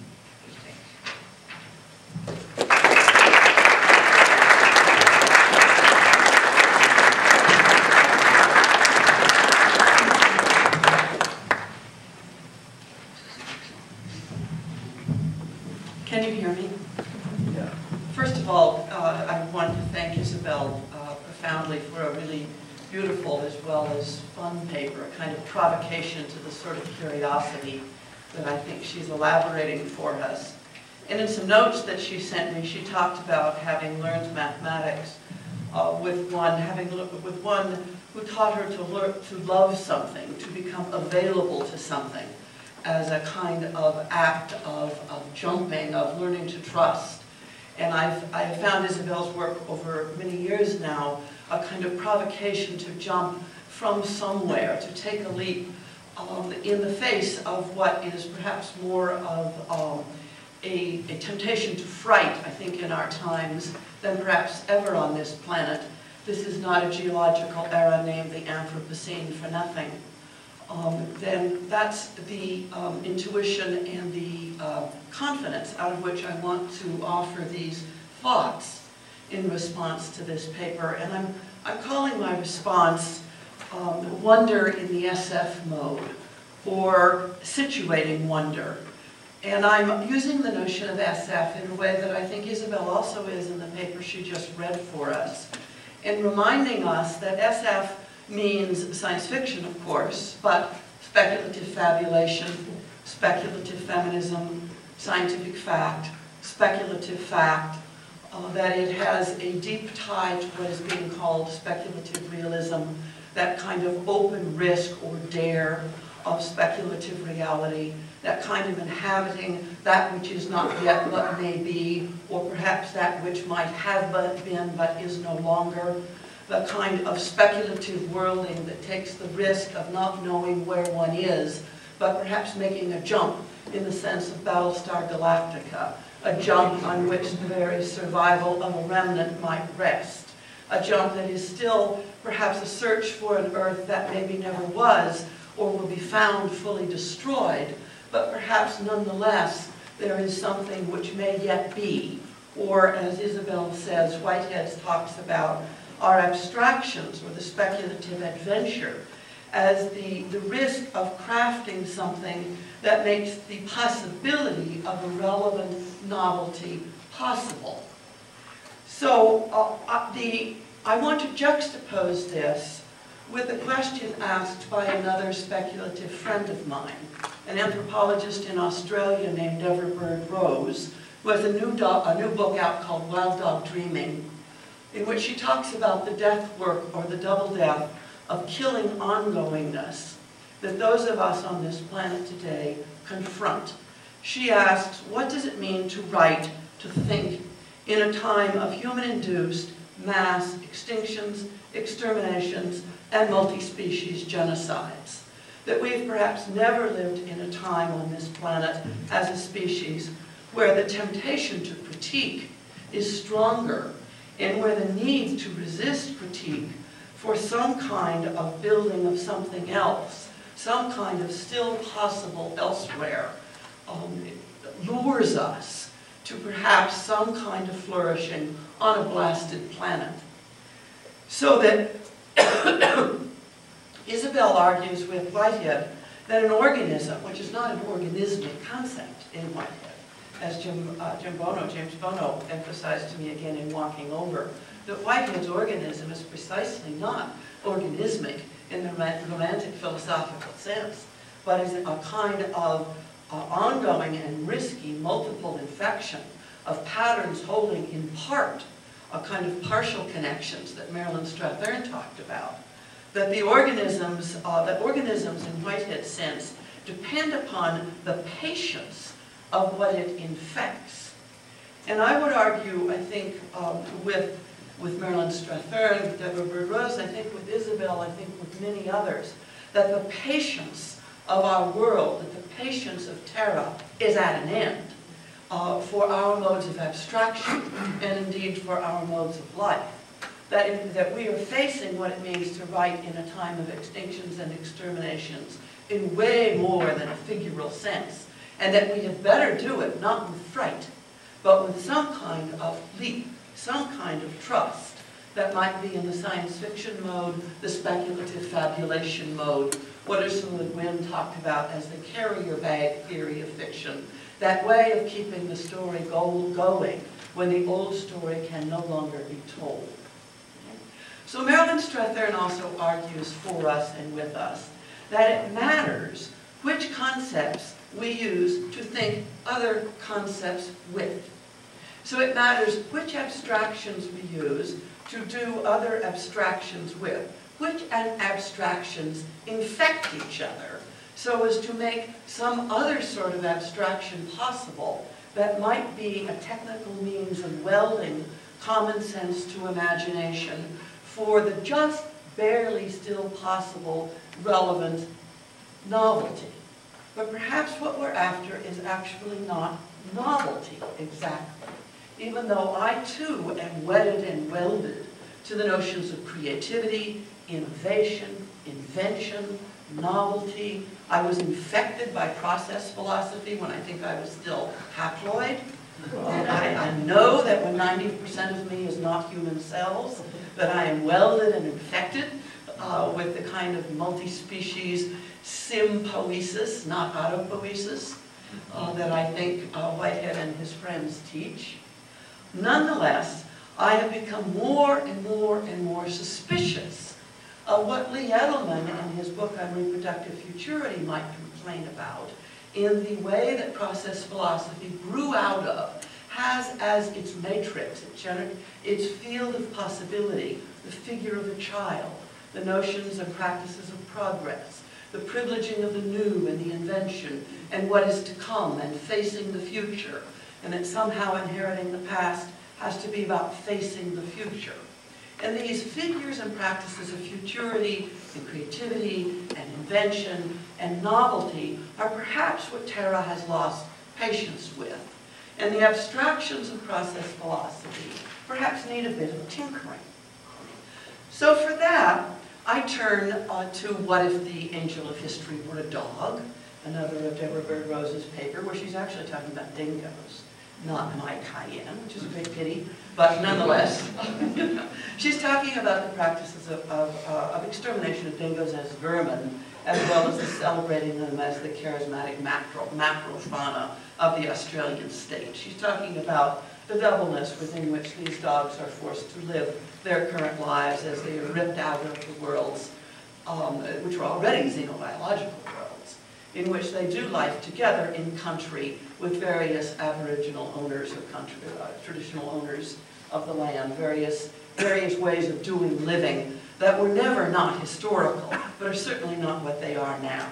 Can you hear me? First of all, uh, I want to thank Isabelle uh, profoundly for a really beautiful as well as fun paper, a kind of provocation to the sort of curiosity that I think she's elaborating for us. And in some notes that she sent me, she talked about having learned mathematics uh, with one, having with one who taught her to learn to love something, to become available to something as a kind of act of, of jumping, of learning to trust. And I've, I've found Isabelle's work over many years now a kind of provocation to jump from somewhere, to take a leap um, in the face of what is perhaps more of um, a, a temptation to fright, I think, in our times than perhaps ever on this planet. This is not a geological era named the Anthropocene for nothing um, then that's the um, intuition and the uh, confidence out of which I want to offer these thoughts in response to this paper. And I'm, I'm calling my response um, wonder in the SF mode, or situating wonder. And I'm using the notion of SF in a way that I think Isabelle also is in the paper she just read for us, and reminding us that SF means science fiction, of course, but speculative fabulation, speculative feminism, scientific fact, speculative fact, uh, that it has a deep tie to what is being called speculative realism, that kind of open risk or dare of speculative reality, that kind of inhabiting that which is not yet but may be, or perhaps that which might have but been but is no longer, the kind of speculative worlding that takes the risk of not knowing where one is, but perhaps making a jump in the sense of Battlestar Galactica, a jump on which the very survival of a remnant might rest, a jump that is still perhaps a search for an Earth that maybe never was or will be found fully destroyed, but perhaps nonetheless there is something which may yet be, or as Isabelle says, Whitehead talks about, are abstractions or the speculative adventure as the, the risk of crafting something that makes the possibility of a relevant novelty possible. So uh, uh, the, I want to juxtapose this with a question asked by another speculative friend of mine, an anthropologist in Australia named Deborah Bird Rose, who has a new, a new book out called Wild Dog Dreaming, in which she talks about the death work or the double death of killing ongoingness that those of us on this planet today confront. She asks, what does it mean to write, to think, in a time of human-induced mass extinctions, exterminations, and multi-species genocides? That we've perhaps never lived in a time on this planet as a species where the temptation to critique is stronger and where the need to resist critique for some kind of building of something else, some kind of still possible elsewhere, um, lures us to perhaps some kind of flourishing on a blasted planet. So that Isabelle argues with Whitehead that an organism, which is not an organismic concept in Whitehead, as Jim, uh, Jim Bono, James Bono emphasized to me again in Walking Over, that Whitehead's organism is precisely not organismic in the romantic philosophical sense, but is a kind of uh, ongoing and risky multiple infection of patterns holding in part a kind of partial connections that Marilyn Strathern talked about. That the organisms, uh, that organisms in Whitehead's sense depend upon the patience of what it infects. And I would argue, I think, um, with, with Marilyn Strathern, with Deborah Bird-Rose, I think with Isabelle, I think with many others, that the patience of our world, that the patience of Terra is at an end uh, for our modes of abstraction and indeed for our modes of life. That, that we are facing what it means to write in a time of extinctions and exterminations in way more than a figural sense, and that we had better do it not with fright, but with some kind of leap, some kind of trust that might be in the science fiction mode, the speculative fabulation mode, what Ursula Guin talked about as the carrier bag theory of fiction, that way of keeping the story going when the old story can no longer be told. So Marilyn Strathern also argues for us and with us that it matters which concepts we use to think other concepts with. So it matters which abstractions we use to do other abstractions with, which abstractions infect each other so as to make some other sort of abstraction possible that might be a technical means of welding common sense to imagination for the just barely still possible relevant novelty. But perhaps what we're after is actually not novelty exactly, even though I too am wedded and welded to the notions of creativity, innovation, invention, novelty. I was infected by process philosophy when I think I was still haploid. And I, I know that when 90% of me is not human cells, that I am welded and infected uh, with the kind of multi-species sympoiesis, not autopoiesis, uh, that I think uh, Whitehead and his friends teach. Nonetheless, I have become more and more and more suspicious of what Lee Edelman in his book on reproductive futurity might complain about in the way that process philosophy grew out of, has as its matrix, its field of possibility, the figure of a child, the notions and practices of progress, the privileging of the new and the invention, and what is to come, and facing the future, and that somehow inheriting the past has to be about facing the future. And these figures and practices of futurity and creativity and invention and novelty are perhaps what Terra has lost patience with. And the abstractions of process philosophy perhaps need a bit of tinkering. So for that, I turn uh, to What If the Angel of History Were a Dog, another of Deborah Bird-Rose's paper, where she's actually talking about dingoes not my cayenne, which is a great pity, but nonetheless, she's talking about the practices of, of, uh, of, extermination of dingoes as vermin, as well as the celebrating them as the charismatic macro, macrofauna of the Australian state. She's talking about the doubleness within which these dogs are forced to live their current lives as they are ripped out of the worlds, um, which are already xenobiological in which they do life together in country with various aboriginal owners of country, uh, traditional owners of the land, various, various ways of doing living that were never not historical, but are certainly not what they are now.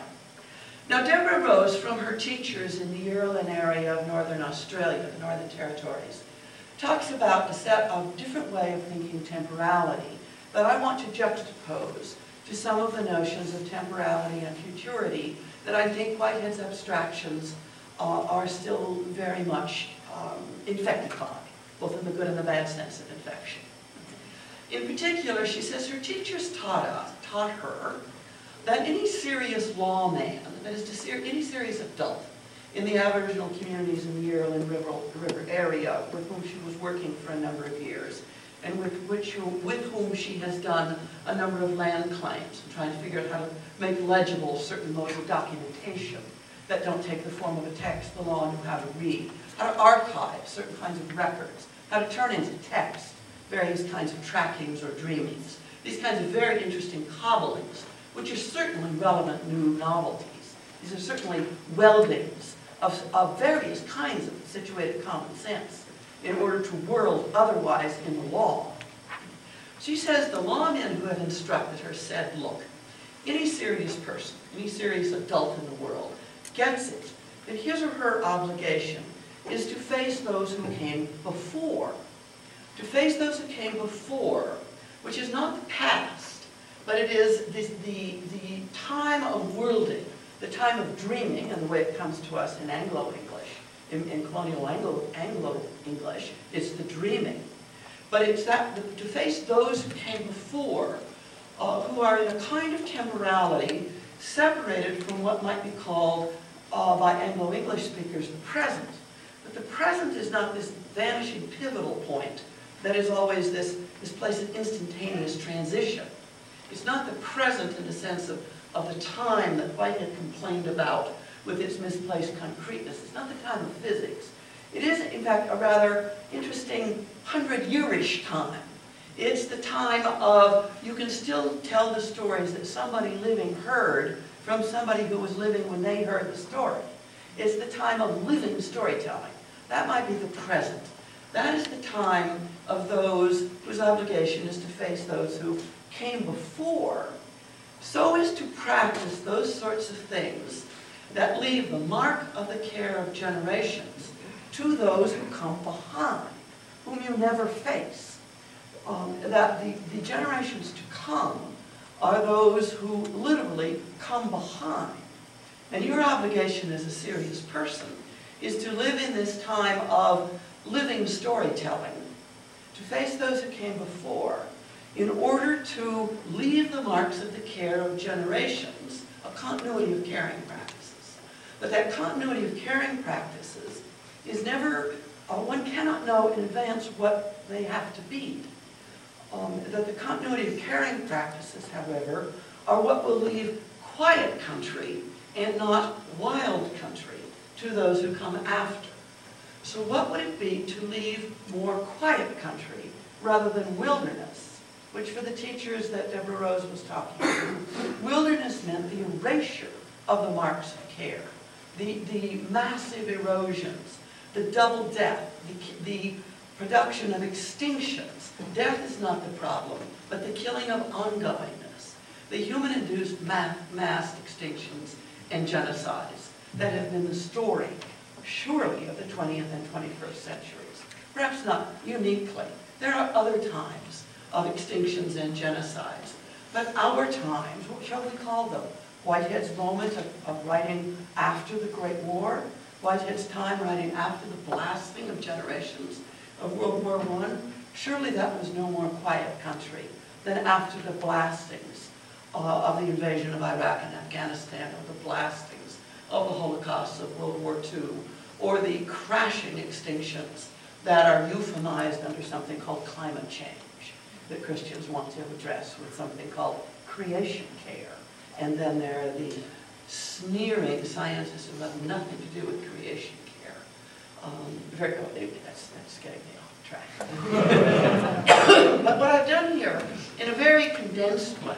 Now, Deborah Rose, from her teachers in the Yarralin area of Northern Australia, the Northern Territories, talks about a set of different way of thinking temporality that I want to juxtapose to some of the notions of temporality and futurity that I think Whitehead's abstractions uh, are still very much um, infected by, both in the good and the bad sense of infection. In particular, she says her teachers taught, us, taught her that any serious lawman, that is to say, any serious adult in the Aboriginal communities in the Earl and River, River area with whom she was working for a number of years, and with, which, with whom she has done a number of land claims, trying to figure out how to make legible certain modes of documentation that don't take the form of a text the law knew how to read, how to archive certain kinds of records, how to turn into text various kinds of trackings or dreamings, these kinds of very interesting cobblings, which are certainly relevant new novelties. These are certainly weldings of, of various kinds of situated common sense in order to world otherwise in the law. She says the lawmen who have instructed her said, look, any serious person, any serious adult in the world gets it that his or her obligation is to face those who came before. To face those who came before, which is not the past, but it is the, the, the time of worlding, the time of dreaming, and the way it comes to us in Anglo-English, in, in, colonial Anglo-English, it's the dreaming. But it's that, to face those who came before, who are in a kind of temporality separated from what might be called uh, by Anglo-English speakers the present. But the present is not this vanishing pivotal point that is always this, this place of instantaneous transition. It's not the present in the sense of, of the time that Whitehead complained about with its misplaced concreteness. It's not the time of physics. It is, in fact, a rather interesting hundred-yearish time. It's the time of, you can still tell the stories that somebody living heard from somebody who was living when they heard the story. It's the time of living storytelling. That might be the present. That is the time of those whose obligation is to face those who came before, so as to practice those sorts of things that leave the mark of the care of generations to those who come behind, whom you never face. Um, that the, the generations to come are those who literally come behind. And your obligation as a serious person is to live in this time of living storytelling, to face those who came before, in order to leave the marks of the care of generations, a continuity of caring practices. But that continuity of caring practices is never, uh, one cannot know in advance what they have to be. Um, that the continuity of caring practices, however, are what will leave quiet country and not wild country to those who come after. So what would it be to leave more quiet country rather than wilderness, which for the teachers that Deborah Rose was talking about, wilderness meant the erasure of the marks of care, the, the massive erosions, the double death, the, the production of extinctions. Death is not the problem, but the killing of ongoingness, the human-induced mass, mass extinctions and genocides that have been the story surely of the 20th and 21st centuries. Perhaps not uniquely. There are other times of extinctions and genocides. But our times, what shall we call them? Whitehead's moment of, of writing after the Great War, Whitehead's time writing after the blasting of generations of World War I, surely that was no more quiet country than after the blastings uh, of the invasion of Iraq and Afghanistan, or the blastings of the Holocaust of World War II, or the crashing extinctions that are euphemized under something called climate change that Christians want to address with something called creation care. And then there are the sneering scientists who have nothing to do with creation care. Um, very, oh, that's, that's getting me off track. but what I've done here, in a very condensed way,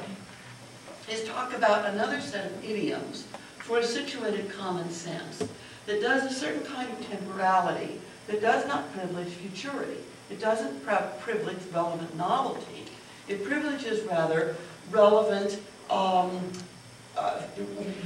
is talk about another set of idioms for a situated common sense that does a certain kind of temporality, that does not privilege futurity. It doesn't privilege relevant novelty. It privileges rather relevant, um, uh,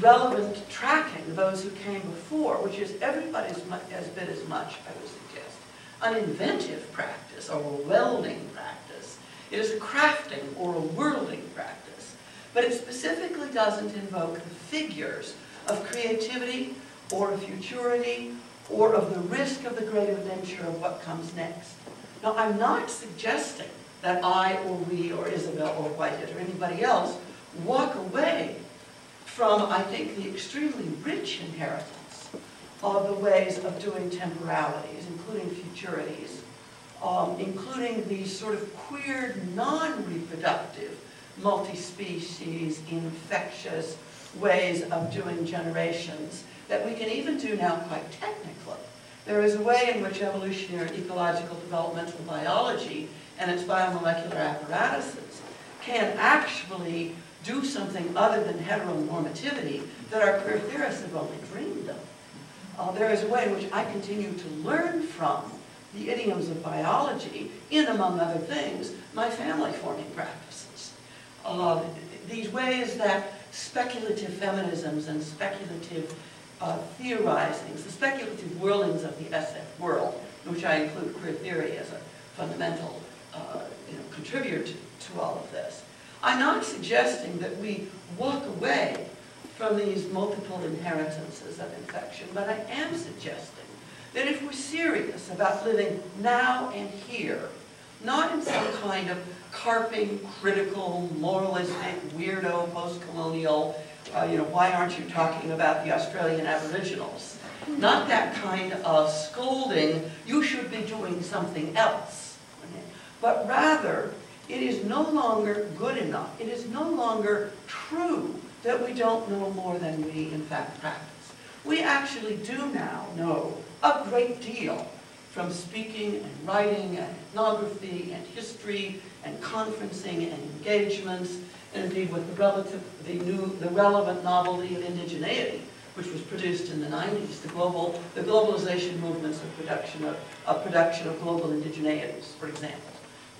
relevant tracking, those who came before, which is everybody's as bit as much, I would suggest, an inventive practice or a welding practice. It is a crafting or a worlding practice. But it specifically doesn't invoke the figures of creativity or of futurity, or of the risk of the great adventure of what comes next. Now, I'm not suggesting that I or we or Isabelle or Whitehead or anybody else walk away from, I think, the extremely rich inheritance of the ways of doing temporalities, including futurities, um, including these sort of queer, non-reproductive, multi-species, infectious ways of doing generations that we can even do now quite technically. There is a way in which evolutionary ecological developmental biology and its biomolecular apparatuses can actually do something other than heteronormativity that our queer theorists have only dreamed of. Uh, there is a way in which I continue to learn from the idioms of biology in, among other things, my family forming practices. Uh, these ways that speculative feminisms and speculative uh, theorizings, the speculative whirlings of the SF world, in which I include queer theory as a fundamental uh, you know, contributor to, to all of this. I'm not suggesting that we walk away from these multiple inheritances of infection, but I am suggesting that if we're serious about living now and here, not in some kind of carping, critical, moralistic, weirdo, post-colonial, uh, you know, why aren't you talking about the Australian Aboriginals? Not that kind of scolding, you should be doing something else. But rather, it is no longer good enough. It is no longer true that we don't know more than we in fact practice. We actually do now know a great deal from speaking and writing and ethnography and history and conferencing and engagements, and indeed with the relative, the new, the relevant novelty of indigeneity, which was produced in the 90s, the global, the globalization movements of production of, of production of global indigeneities, for example,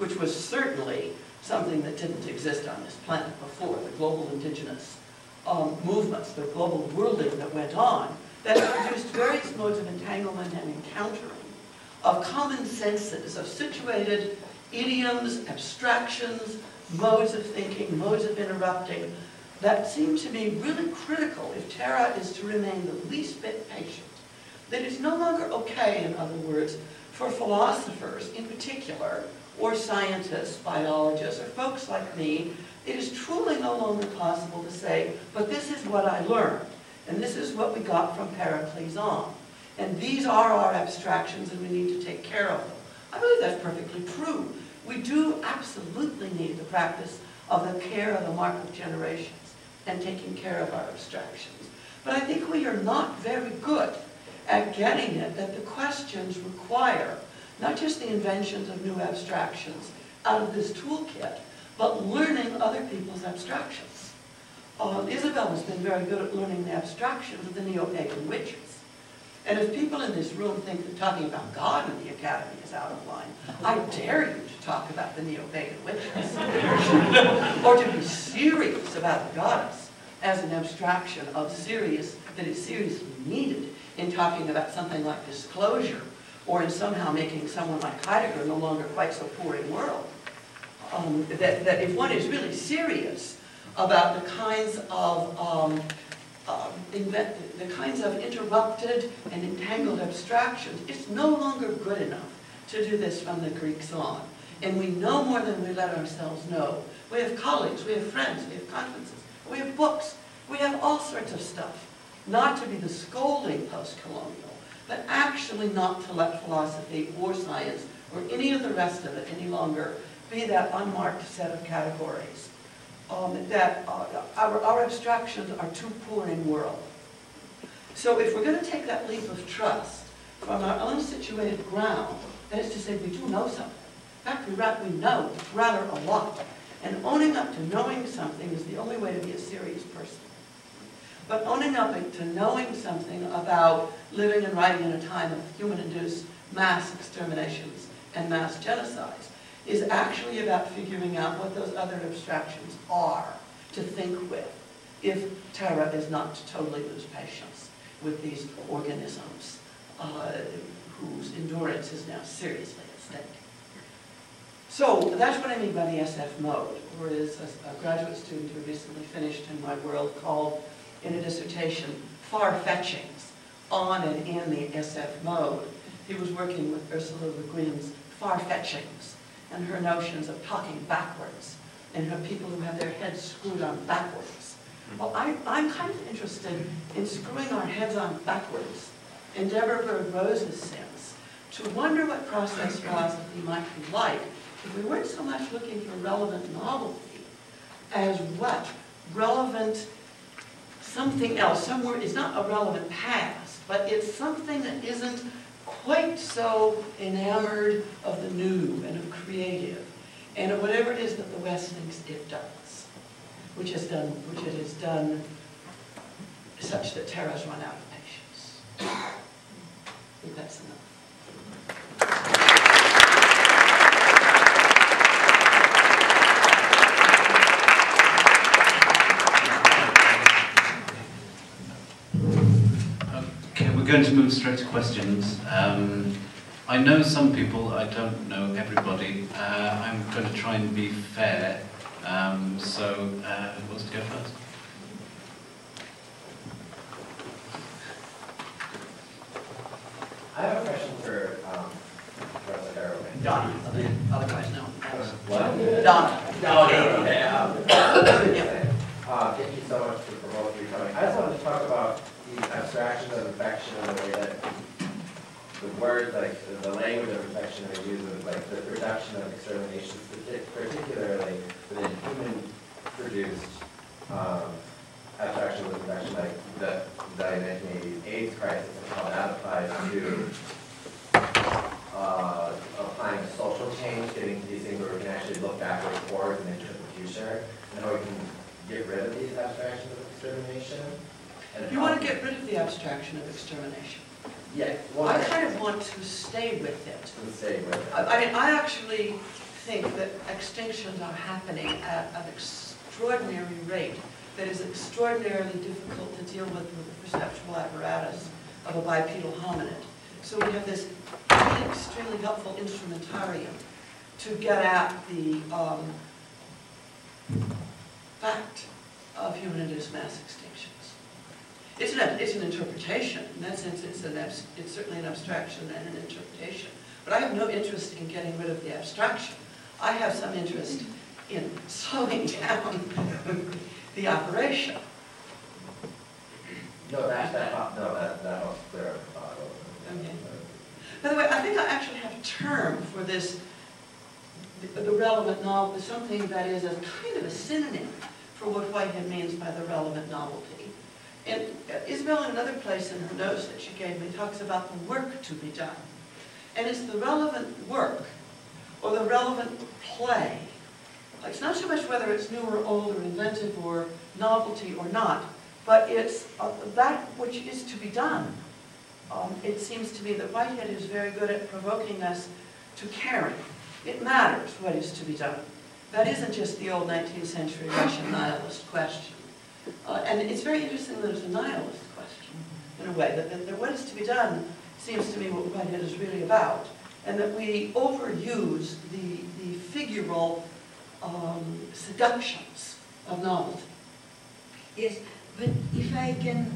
which was certainly something that didn't exist on this planet before, the global indigenous um, movements, the global worlding that went on, that produced various modes of entanglement and encountering of common senses, of situated idioms, abstractions, modes of thinking, modes of interrupting, that seem to me really critical if Terra is to remain the least bit patient. That it's no longer okay, in other words, for philosophers in particular, or scientists, biologists, or folks like me, it is truly no longer possible to say, but this is what I learned, and this is what we got from Pericles on. And these are our abstractions and we need to take care of them. I believe that's perfectly true. We do absolutely need the practice of the care of the mark of generations and taking care of our abstractions. But I think we are not very good at getting it that the questions require not just the inventions of new abstractions out of this toolkit, but learning other people's abstractions. Uh, Isabelle has been very good at learning the abstractions of the neo-pagan witches. And if people in this room think that talking about God in the Academy is out of line, I dare you to talk about the neo-pagan witches. or to be serious about the goddess as an abstraction of serious, that is seriously needed in talking about something like disclosure, or in somehow making someone like Heidegger no longer quite so poor in world. Um, that, that if one is really serious about the kinds of um, um, the kinds of interrupted and entangled abstractions, it's no longer good enough to do this from the Greeks on. And we know more than we let ourselves know. We have colleagues, we have friends, we have conferences, we have books, we have all sorts of stuff. Not to be the scolding post-colonial, but actually not to let philosophy or science or any of the rest of it any longer be that unmarked set of categories um, that uh, our, our abstractions are too poor in world. So if we're going to take that leap of trust from our own situated ground, that is to say we do know something. In fact, we, we know rather a lot. And owning up to knowing something is the only way to be a serious person. But owning up to knowing something about living and writing in a time of human-induced mass exterminations and mass genocides is actually about figuring out what those other abstractions are to think with if Terra is not to totally lose patience with these organisms uh, whose endurance is now seriously at stake. So that's what I mean by the SF mode, or as a, a graduate student who recently finished in my world called in a dissertation, far-fetchings on and in the SF mode. He was working with Ursula Le Guin's far-fetchings and her notions of talking backwards and her people who have their heads screwed on backwards. Well, I, I'm kind of interested in screwing our heads on backwards in Deborah Bird Rose's sense, to wonder what process philosophy might be like if we weren't so much looking for relevant novelty as what? Relevant something else, somewhere, it's not a relevant past, but it's something that isn't quite so enamored of the new and of creative and of whatever it is that the West thinks it does, which has done, which it has done such that Terra's run out of patience. That's enough. Going to move straight to questions. Um, I know some people, I don't know everybody. Uh, I'm going to try and be fair. Um, so, uh, who wants to go first? I have a question for, um, Professor Donna, other, other guys, no. What? Donna. No, no, okay, um, Yeah. uh, thank you so much for, for both of you coming. I just wanted to talk about the abstraction of affection the way that the word, like, the, language of affection are used, with, like, the production of extermination, particularly within human-produced, um, abstraction of affection, like the, the 1980s AIDS crisis, and how that applies to uh, applying social change, getting to these things where we can actually look backwards, forwards, and into the future, and how we can get rid of these abstractions of extermination. You want to get rid of the abstraction of extermination. Yeah, I kind of want to stay with it. Stay with it. I I mean, I actually think that extinctions are happening at an extraordinary rate that is extraordinarily difficult to deal with with the perceptual apparatus of a bipedal hominid. So we have this extremely helpful instrumentarium to get at the um, fact of human-induced mass extinctions. It's an, it's an interpretation, in that sense, it's an, it's certainly an abstraction and an interpretation. But I have no interest in getting rid of the abstraction. I have some interest in slowing down the operation. No, that, that, no, that, that was clear. Okay. By the way, I think I actually have a term for this, the the relevant novel, something that is a kind of a synonym for what Whitehead means by the relevant novelty. And Isabelle, in another place in her notes that she gave me, talks about the work to be done. And it's the relevant work, or the relevant play. It's not so much whether it's new or old or inventive or novelty or not, but it's uh, that which is to be done. Um, It seems to me that Whitehead is very good at provoking us to caring. It matters what is to be done. That isn't just the old 19th century Russian nihilist question. Uh, And it's very interesting that it's a nihilist question, in a way, that, that, that what is to be done seems to me what Whitehead is really about, and that we overuse the, the figural um, seductions of novelty. Yes, but if I can,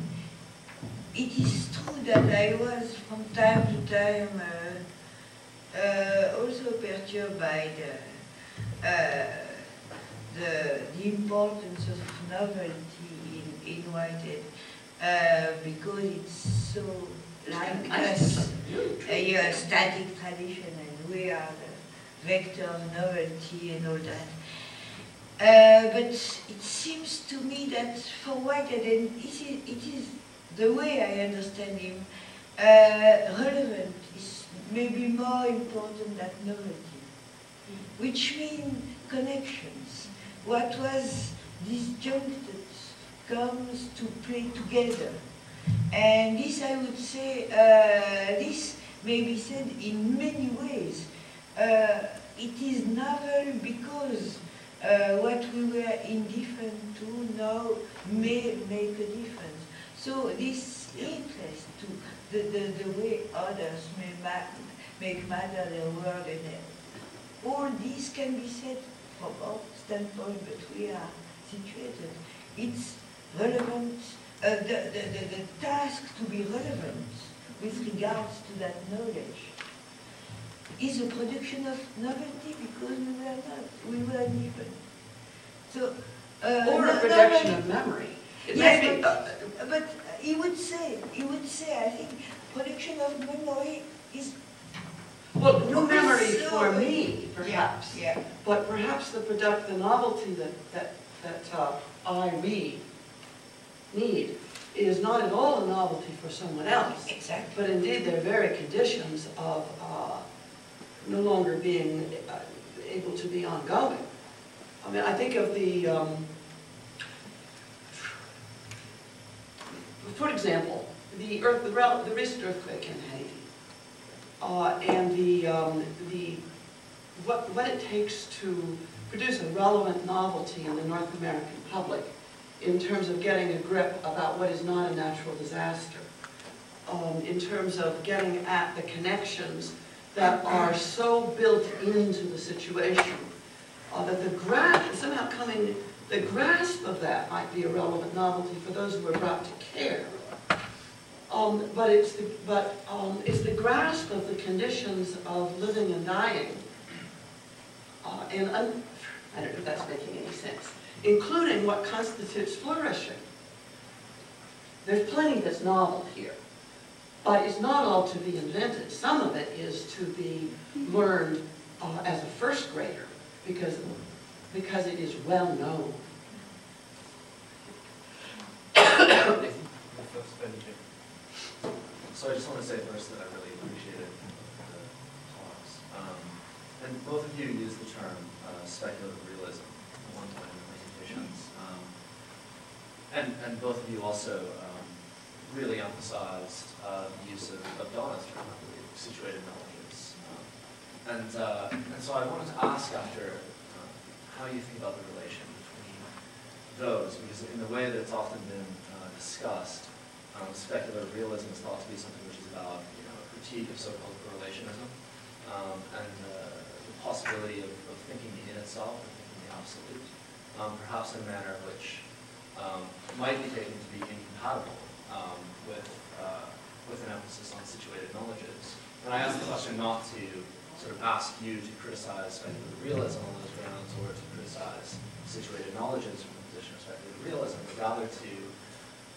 it is true that I was from time to time uh, uh, also perturbed by the, uh, the, the importance of novelty in, in uh, because it's so like us, a uh, static tradition and we are the vector of novelty and all that. Uh, but it seems to me that for Whitehead, and it is, it is the way I understand him, uh, relevant is maybe more important than novelty, which means connections. What was disjuncted comes to play together. And this, I would say, uh, this may be said in many ways. Uh, it is novel because uh, what we were indifferent to now may make a difference. So this interest to the, the, the way others may ma- make matter their world and all this can be said from our standpoint, but we are situated. It's relevant uh, the, the, the, the task to be relevant with regards to that knowledge is a production of novelty because we were not, we were given. So, uh, Or a production of memory. It Yes, but- uh, But he would say, he would say, I think, production of memory is. Well, no memory So- for me, perhaps. Yeah, But perhaps the product, the novelty that, that, that uh, I, we need is not at all a novelty for someone else. exactly. But indeed, they're very conditions of uh, no longer being uh, able to be ongoing. I mean, I think of the, um, for example, the earth, the the recent earthquake in Haiti, uh, and the, um, the, what, what it takes to produce a relevant novelty in the North American public in terms of getting a grip about what is not a natural disaster, um, in terms of getting at the connections that are so built into the situation, uh, that the grasp, somehow coming, the grasp of that might be a relevant novelty for those who are brought to care. Um, but it's the, but, um, it's the grasp of the conditions of living and dying. Uh, and I don't know if that's making any sense, including what constitutes flourishing. There's plenty that's novel here, but it's not all to be invented. Some of it is to be learned uh, as a first grader because, because it is well known. So I just want to say first that I really appreciated the talks. Um, And both of you used the term uh, speculative realism one time in the presentations. Um, And, and both of you also um, really emphasized uh, the use of of Donna's term, I believe, situated knowledges. Um, And, uh, and so I wanted to ask after um, how you think about the relation between those, because in the way that it's often been uh, discussed, um, speculative realism is thought to be something which is about, you know, a critique of so-called correlationism, um, and uh, the possibility of, of thinking in itself, or thinking the absolute, perhaps in a manner which um, might be taken to be incompatible um, with, uh, with an emphasis on situated knowledges. And I ask the question not to sort of ask you to criticize speculative realism on those grounds, or to criticize situated knowledges from the position of speculative realism, but rather to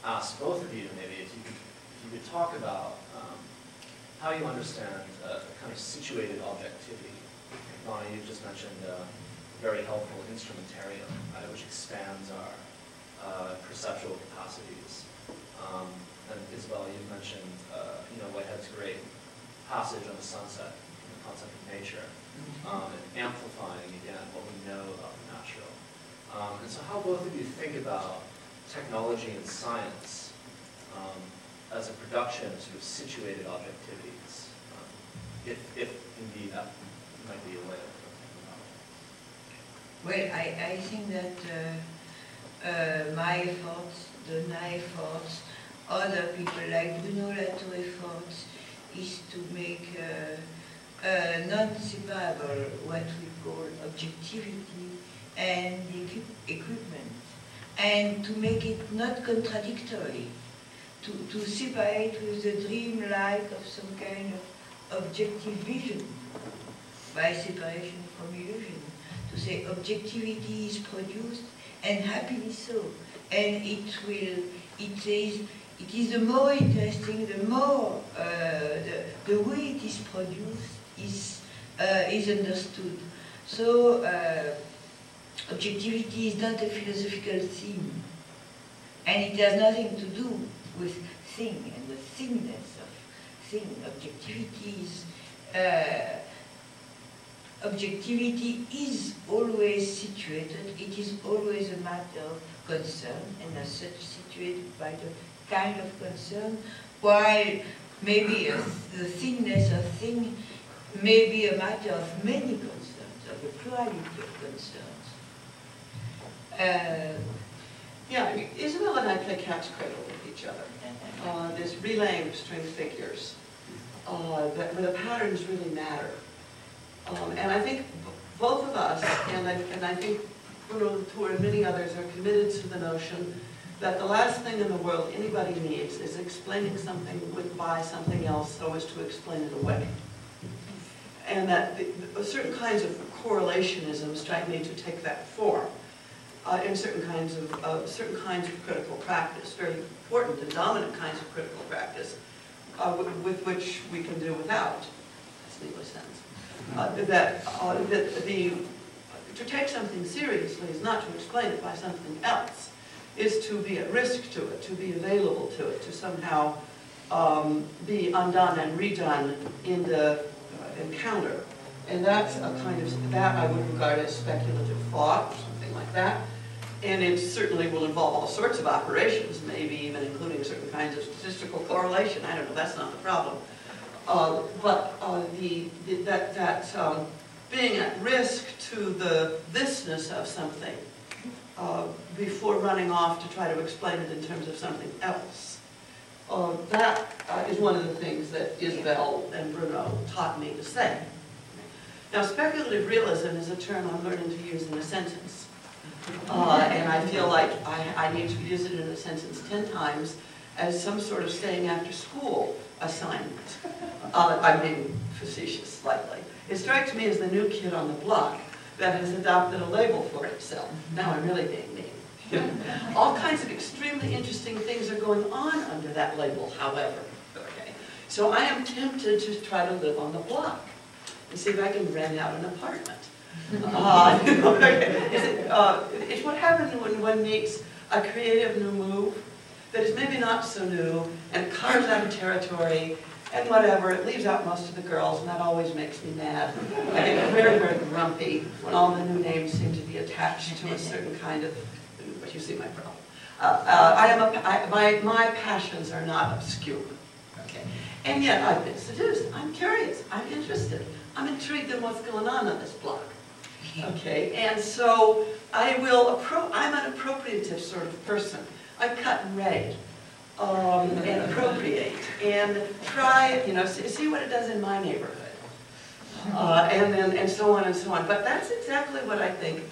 ask both of you, maybe if you could, if you could talk about um, how you understand uh, a kind of situated objectivity. Donna, you've just mentioned uh, a very helpful instrumentarium, uh, which expands our uh, perceptual capacities. Um, and Isabelle, you've mentioned, uh, you know, Whitehead's great passage on the sunset, the concept of nature, um, and amplifying again what we know about the natural. Um, and so how both of you think about technology and science um, as a production of sort of situated objectivities, um, if, if indeed that might be a way of thinking about it. Well, I, I think that uh, uh, my efforts, Donna efforts, other people like Bruno Latour efforts, is to make uh, uh, non-separable what we call objectivity and equipment, and to make it not contradictory, to, to separate with the dream light of some kind of objective vision by separation from illusion. To say objectivity is produced and happily so. And it will, it is, it is the more interesting, the more uh, the, the way it is produced is, uh, is understood. So uh, objectivity is not a philosophical theme. And it has nothing to do with thing and the thingness of thing. Objectivity is uh, objectivity is always situated, it is always a matter of concern, and as such situated by the kind of concern, while maybe a, the thingness of thing may be a matter of many concerns, of a plurality of concerns. Uh, Yeah, I mean, Isabelle and I play cat's cradle with each other. Uh, This relaying of string figures, uh, that where the patterns really matter. Um, And I think both of us, and I, and I think Bruno Latour and many others are committed to the notion that the last thing in the world anybody needs is explaining something with, by something else so as to explain it away. And that the- the- certain kinds of correlationism strike me to take that form. Uh, in certain kinds of, uh, certain kinds of critical practice, very important and dominant kinds of critical practice, uh, with, with which we can do without, that's needless sense. Uh, that, uh, that the, to take something seriously is not to explain it by something else, is to be at risk to it, to be available to it, to somehow um, be undone and redone in the uh, encounter. And that's a kind of, that I would regard as speculative thought, something like that. And it certainly will involve all sorts of operations, maybe even including certain kinds of statistical correlation. I don't know, that's not the problem. Uh, But uh, the, the- that, that um, being at risk to the thisness of something uh, before running off to try to explain it in terms of something else. Uh, That uh, is one of the things that Isabelle and Bruno taught me to say. Now, speculative realism is a term I'm learning to use in a sentence. Uh, And I feel like I, I need to use it in a sentence 10 times as some sort of staying after school assignment. Uh, I'm being facetious slightly. It strikes me as the new kid on the block that has adopted a label for itself. Now I'm really being mean. All kinds of extremely interesting things are going on under that label, however. Okay. So I am tempted to try to live on the block and see if I can rent out an apartment. Uh, it, uh, It's what happens when one makes a creative new move that is maybe not so new and carves out a territory and whatever, it leaves out most of the girls, and that always makes me mad. I get very, very grumpy when all the new names seem to be attached to a certain kind of, but you see my problem. Uh, uh, I am a, I, my, my passions are not obscure, okay? And yet I've been seduced, I'm curious, I'm interested, I'm intrigued in what's going on on this block. Okay, and so I will, appro I'm an appropriative sort of person. I cut and raid um, and appropriate and try, you know, see, what it does in my neighborhood. Uh, and then, and so on and so on. But that's exactly what I think,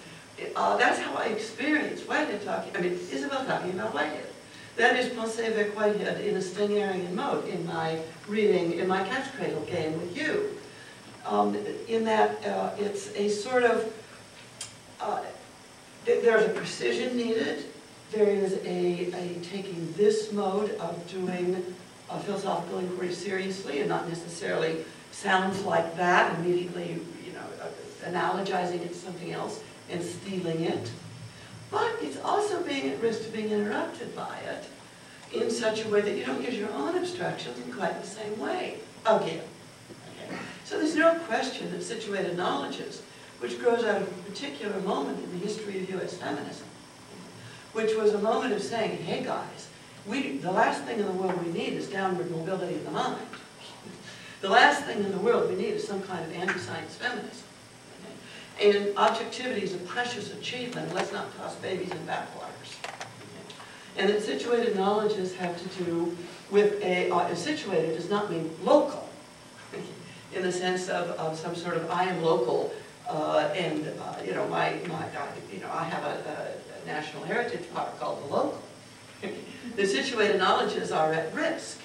uh, that's how I experience Whitehead talking, I mean, Isabelle talking about Whitehead. That is pensée avec Whitehead in a Stengerian mode in my reading, in my cat's cradle game with you. Um, in that uh, it's a sort of, uh, th- there's a precision needed, there is a, a taking this mode of doing a philosophical inquiry seriously and not necessarily sounds like that, immediately, you know, uh, analogizing it to something else and stealing it. But it's also being at risk of being interrupted by it in such a way that you don't use your own abstractions in quite the same way, again. Okay? So there's no question that situated knowledges, which grows out of a particular moment in the history of U.S. feminism, which was a moment of saying, hey guys, we, the last thing in the world we need is downward mobility of the mind. The last thing in the world we need is some kind of anti-science feminism. Okay? And objectivity is a precious achievement. Let's not toss babies in backwaters. Okay? And that situated knowledges have to do with a, uh, situated does not mean local, in the sense of, of some sort of I am local, uh, and, uh, you know, my, my, I- you know, I have a, a national heritage park called the local. The situated knowledges are at risk.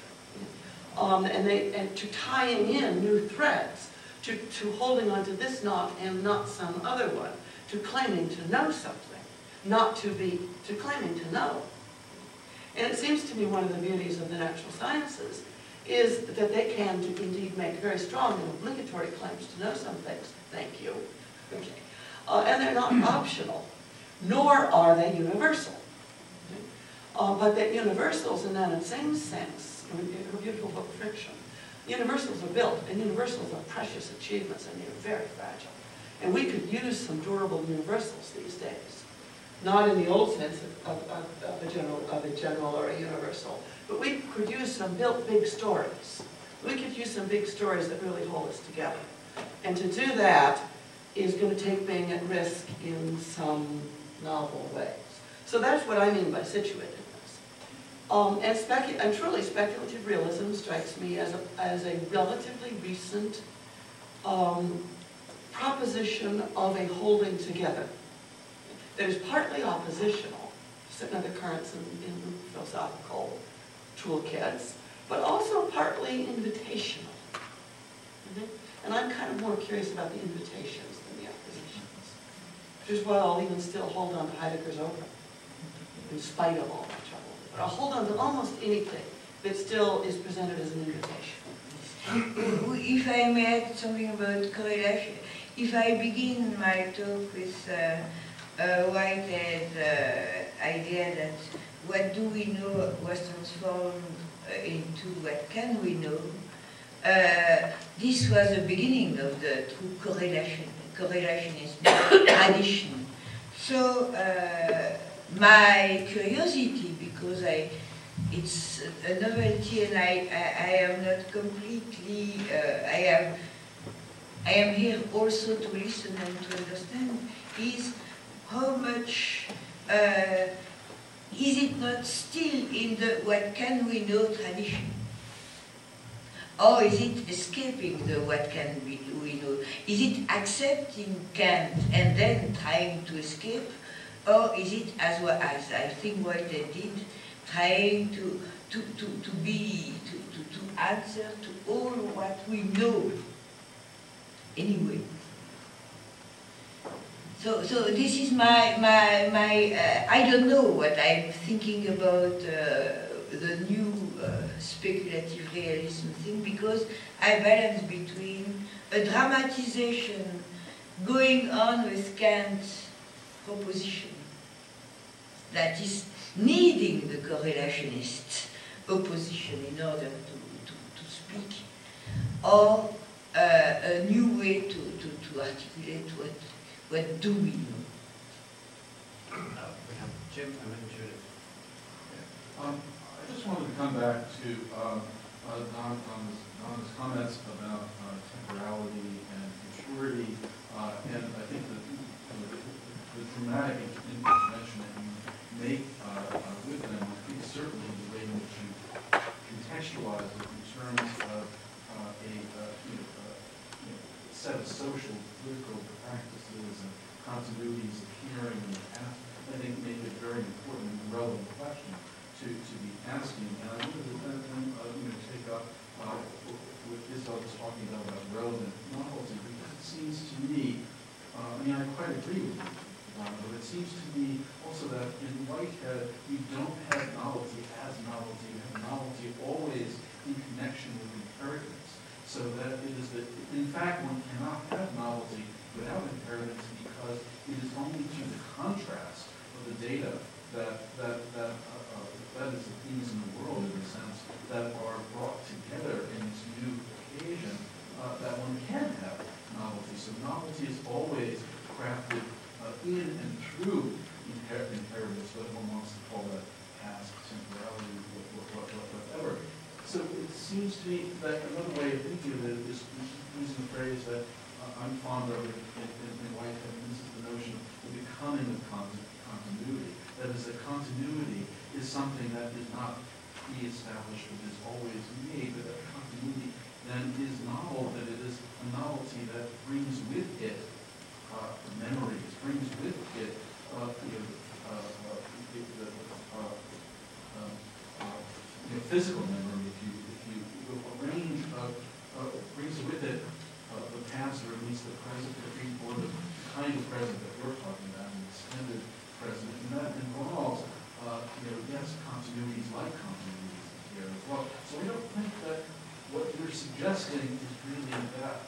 Um, and they, and to tying in new threads, to, to holding on to this knot and not some other one, to claiming to know something, not to be, to claiming to know. And it seems to me one of the beauties of the natural sciences is that they can indeed make very strong and obligatory claims to know some things. Thank you. Okay. Uh, and they're not optional, nor are they universal. Uh, but that universals in that same sense, her beautiful book, Friction, universals are built, and universals are precious achievements, and they're very fragile. And we could use some durable universals these days. Not in the old sense of, of, of a general, of a general or a universal, but we could use some built big stories. We could use some big stories that really hold us together. And to do that is going to take being at risk in some novel ways. So that's what I mean by situatedness. Um, and, and truly speculative realism strikes me as a, as a relatively recent um, proposition of a holding together that is partly oppositional, certain other currents in, in philosophical toolkits, but also partly invitational. Mhm. And I'm kind of more curious about the oppositions. Is why I'll even still hold on to Heidegger's Open, in spite of all my trouble. But I'll hold on to almost anything that still is presented as an invitation. If I may add something about correlation, if I begin my talk with uh, a Whitehead uh, idea that what do we know was transformed uh, into what can we know, uh, this was the beginning of the true correlation, correlationist tradition. So uh, my curiosity, because I it's a novelty and I, I, I am not completely, uh, I am, I am here also to listen and to understand, is how much, uh, is it not still in the what can we know tradition? Or is it escaping the what can we, we know? Is it accepting Kant and then trying to escape? Or is it, as, well as I think what they did, trying to, to, to, to be, to, to, to answer to all what we know anyway. So, so this is my, my, my uh, I don't know what I'm thinking about uh, the new uh, speculative realism thing because I balance between a dramatization going on with Kant's proposition that is needing the correlationist opposition in order to, to, to speak, or uh, a new way to, to, to articulate what, what do we know. Uh, we have Jim and then Judith. Um, I just wanted to come back to um, uh, Don, Don's, Don's comments about uh, temporality and maturity, uh, and I think that the, the dramatic intervention that you make uh, uh, with them, I think certainly the way in which you contextualize it in terms of a you know, you know, set of social, political practices and continuities in the past, I think make it a very important and relevant question to, to be asking. And I wanted to uh, you take up uh, what Isabelle was talking about, about relevant novelty, because it seems to me, uh, I mean, I quite agree with you, Don, but it seems to me also that in Whitehead, we don't have novelty as novelty, we have novelty always in connection with inheritance. So that it is that, in fact, one cannot have novelty without inheritance because it is only to the contrast of the data that, that, that, uh, that is the things in the world, in a sense, that are brought together in this new occasion, uh, that one can have novelty. So novelty is always crafted uh, in and through inher- inheritance, whether one wants to call that past, temporality, what- what- what- what- whatever. So it seems to me that another way of thinking of it is using the phrase that uh, I'm fond of in, in, in Whitehead, and this is the notion of the becoming of con- continuity. That is, a continuity is something that is not pre-established, but is always made, but that continuity then is novel, that it is a novelty that brings with it uh, memories, brings with it, uh, you know, uh, uh, the, uh, um, uh, you know, physical memory, if you, if you, a range brings with it the past, or at least the present, or the kind of present that we're talking about, an extended present, and that involves, uh, you know, yes, continuities like continuities here as well. So I don't think that what you're suggesting is really that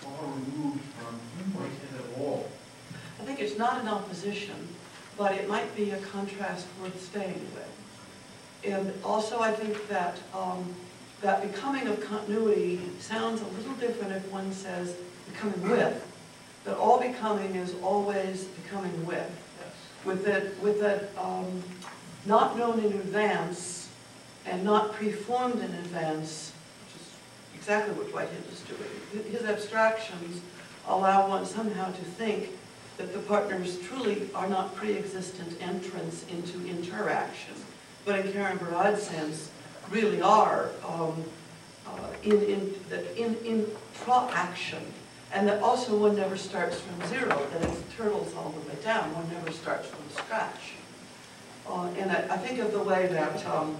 far removed from at all. I think it's not an opposition, but it might be a contrast worth staying with. And also, I think that, um, that becoming of continuity sounds a little different if one says becoming with. That all becoming is always becoming with. With that, with that, um, not known in advance and not preformed in advance, exactly what Whitehead is doing. His abstractions allow one somehow to think that the partners truly are not pre-existent entrants into interaction, but in Karen Barad's sense, really are um, uh, in, in, in, in action, and that also one never starts from zero, that it's turtles all the way down, one never starts from scratch. Uh, and I, I think of the way that, um,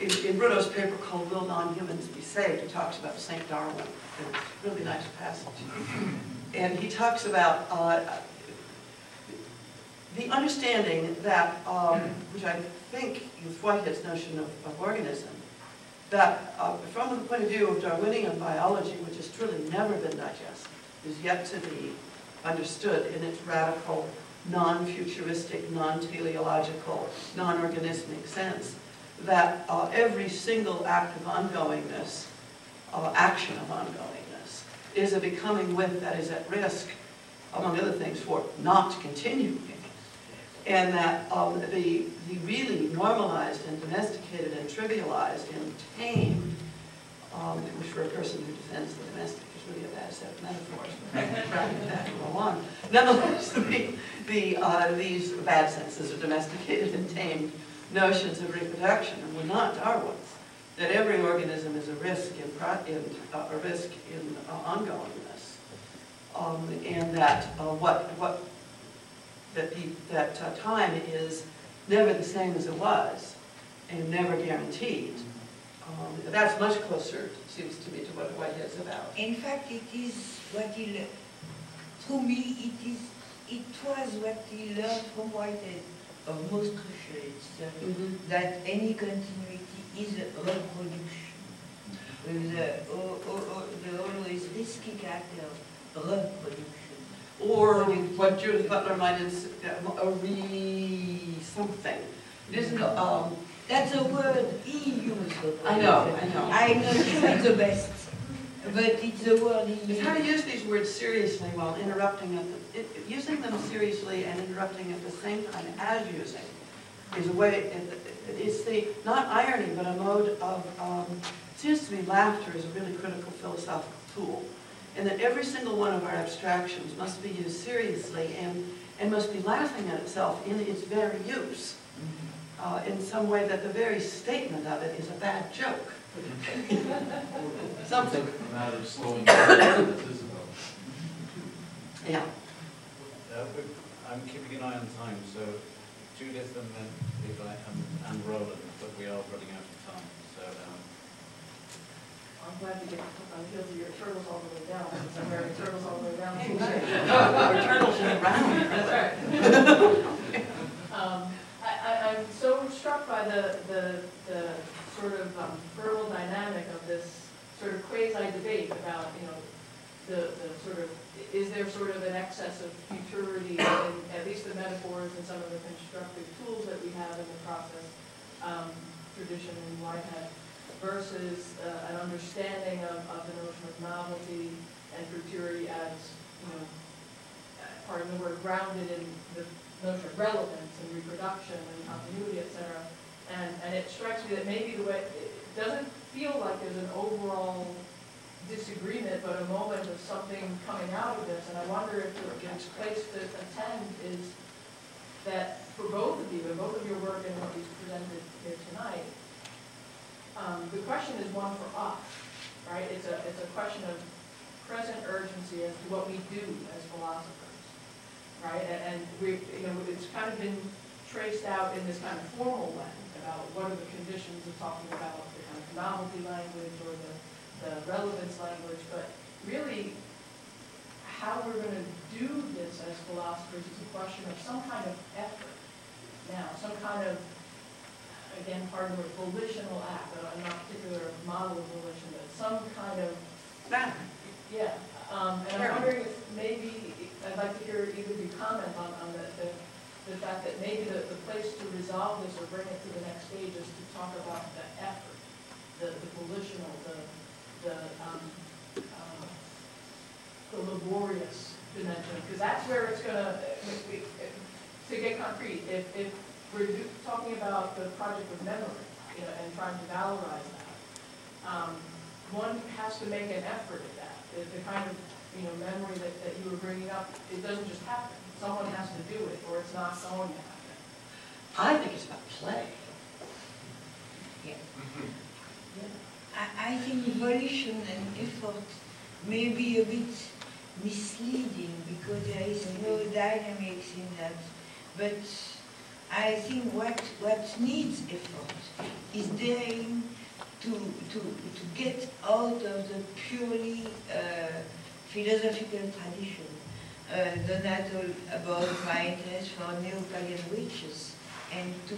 in, in Bruno's paper called Will Non-Humans Be Saved, he talks about St. Darwin. It's a really nice passage. And he talks about uh, the understanding that, um, which I think is Whitehead's notion of, of organism, that uh, from the point of view of Darwinian biology, which has truly never been digested, is yet to be understood in its radical, non-futuristic, non-teleological, non-organismic sense, that uh, every single act of ongoingness, uh, action of ongoingness, is a becoming with that is at risk, among other things, for not continuing. And that um, the, the really normalized and domesticated and trivialized and tamed, um, which for a person who defends the domestic is really a bad set of metaphors, that to go on. Nonetheless, the, the, uh, these bad senses of domesticated and tamed notions of reproduction were not Darwin's. That every organism is a risk in, in uh, a risk in uh, ongoingness, um, and that uh, what what that the, that uh, time is never the same as it was, and never guaranteed. Um, that's much closer, seems to me, to what Whitehead's about. In fact, it is what he learned. To me, it is, it was what he learned from Whitehead most crucial, it's, uh, that any continuity is a reproduction. With the, o- o- o- the always risky character of reproduction. Or what Judith Butler might is a re something. It isn't, um, That's a word he used. I know, I know. I'm not sure it's the best, but it's a word he It's how to used. use these words seriously while interrupting at the, it, using them seriously and interrupting at the same time as using is a way, it, it's the, not irony, but a mode of, um, it seems to me laughter is a really critical philosophical tool. And that every single one of our abstractions must be used seriously and, and must be laughing at itself in its very use. Uh, in some way that the very statement of it is a bad joke. Something, A matter of slowing down, that's Isabelle. yeah. Uh, we- I'm keeping an eye on time, so Judith and then Levi and, and Roland, but we are running out of time, so, um, I'm glad to get on the heels of your turtles all the way down, because I'm wearing turtles all the way down. Or turtles in the round. Um, I, I, I'm so struck by the, the, the sort of um, fertile dynamic of this sort of quasi-debate about, you know, the, the sort of, is there sort of an excess of futurity in at least the metaphors and some of the constructive tools that we have in the process, um, tradition in Whitehead, versus uh, an understanding of, of the notion of novelty and futurity as, you know, pardon the word, grounded in the notion of relevance and reproduction and continuity, et cetera. And, and it strikes me that maybe the way, it doesn't feel like there's an overall disagreement, but a moment of something coming out of this. And I wonder if the place to attend is that for both of you, and both of your work and what you've presented here tonight, um, the question is one for us, right? It's a, it's a question of present urgency as to what we do as philosophers, right? And, and we, you know, it's kind of been traced out in this kind of formal lens about what are the conditions of talking about the kind of novelty language or the, the relevance language, but really how we're going to do this as philosophers is a question of some kind of effort now, some kind of again, part of a volitional act, but I'm not particular model of volition, but some kind of, That. yeah. Um, and. I'm wondering if maybe, I'd like to hear either of you comment on, on the, the fact that maybe the, the place to resolve this or bring it to the next stage is to talk about the effort, the, the volitional, the, the, um, uh, the laborious dimension, because that's where it's we- we- to get concrete, if, if we're talking about the project of memory, you know, and trying to valorize that, um, one has to make an effort at that. The, the kind of, you know, memory that, that you were bringing up, it doesn't just happen. Someone has to do it, or it's not going to happen. I think it's about play. I, I think volition and effort may be a bit misleading because there is no dynamics in that. But I think what, what needs effort is daring to, to, to get out of the purely uh, philosophical tradition. Uh, Donato about my interest for neo-pagan witches. And to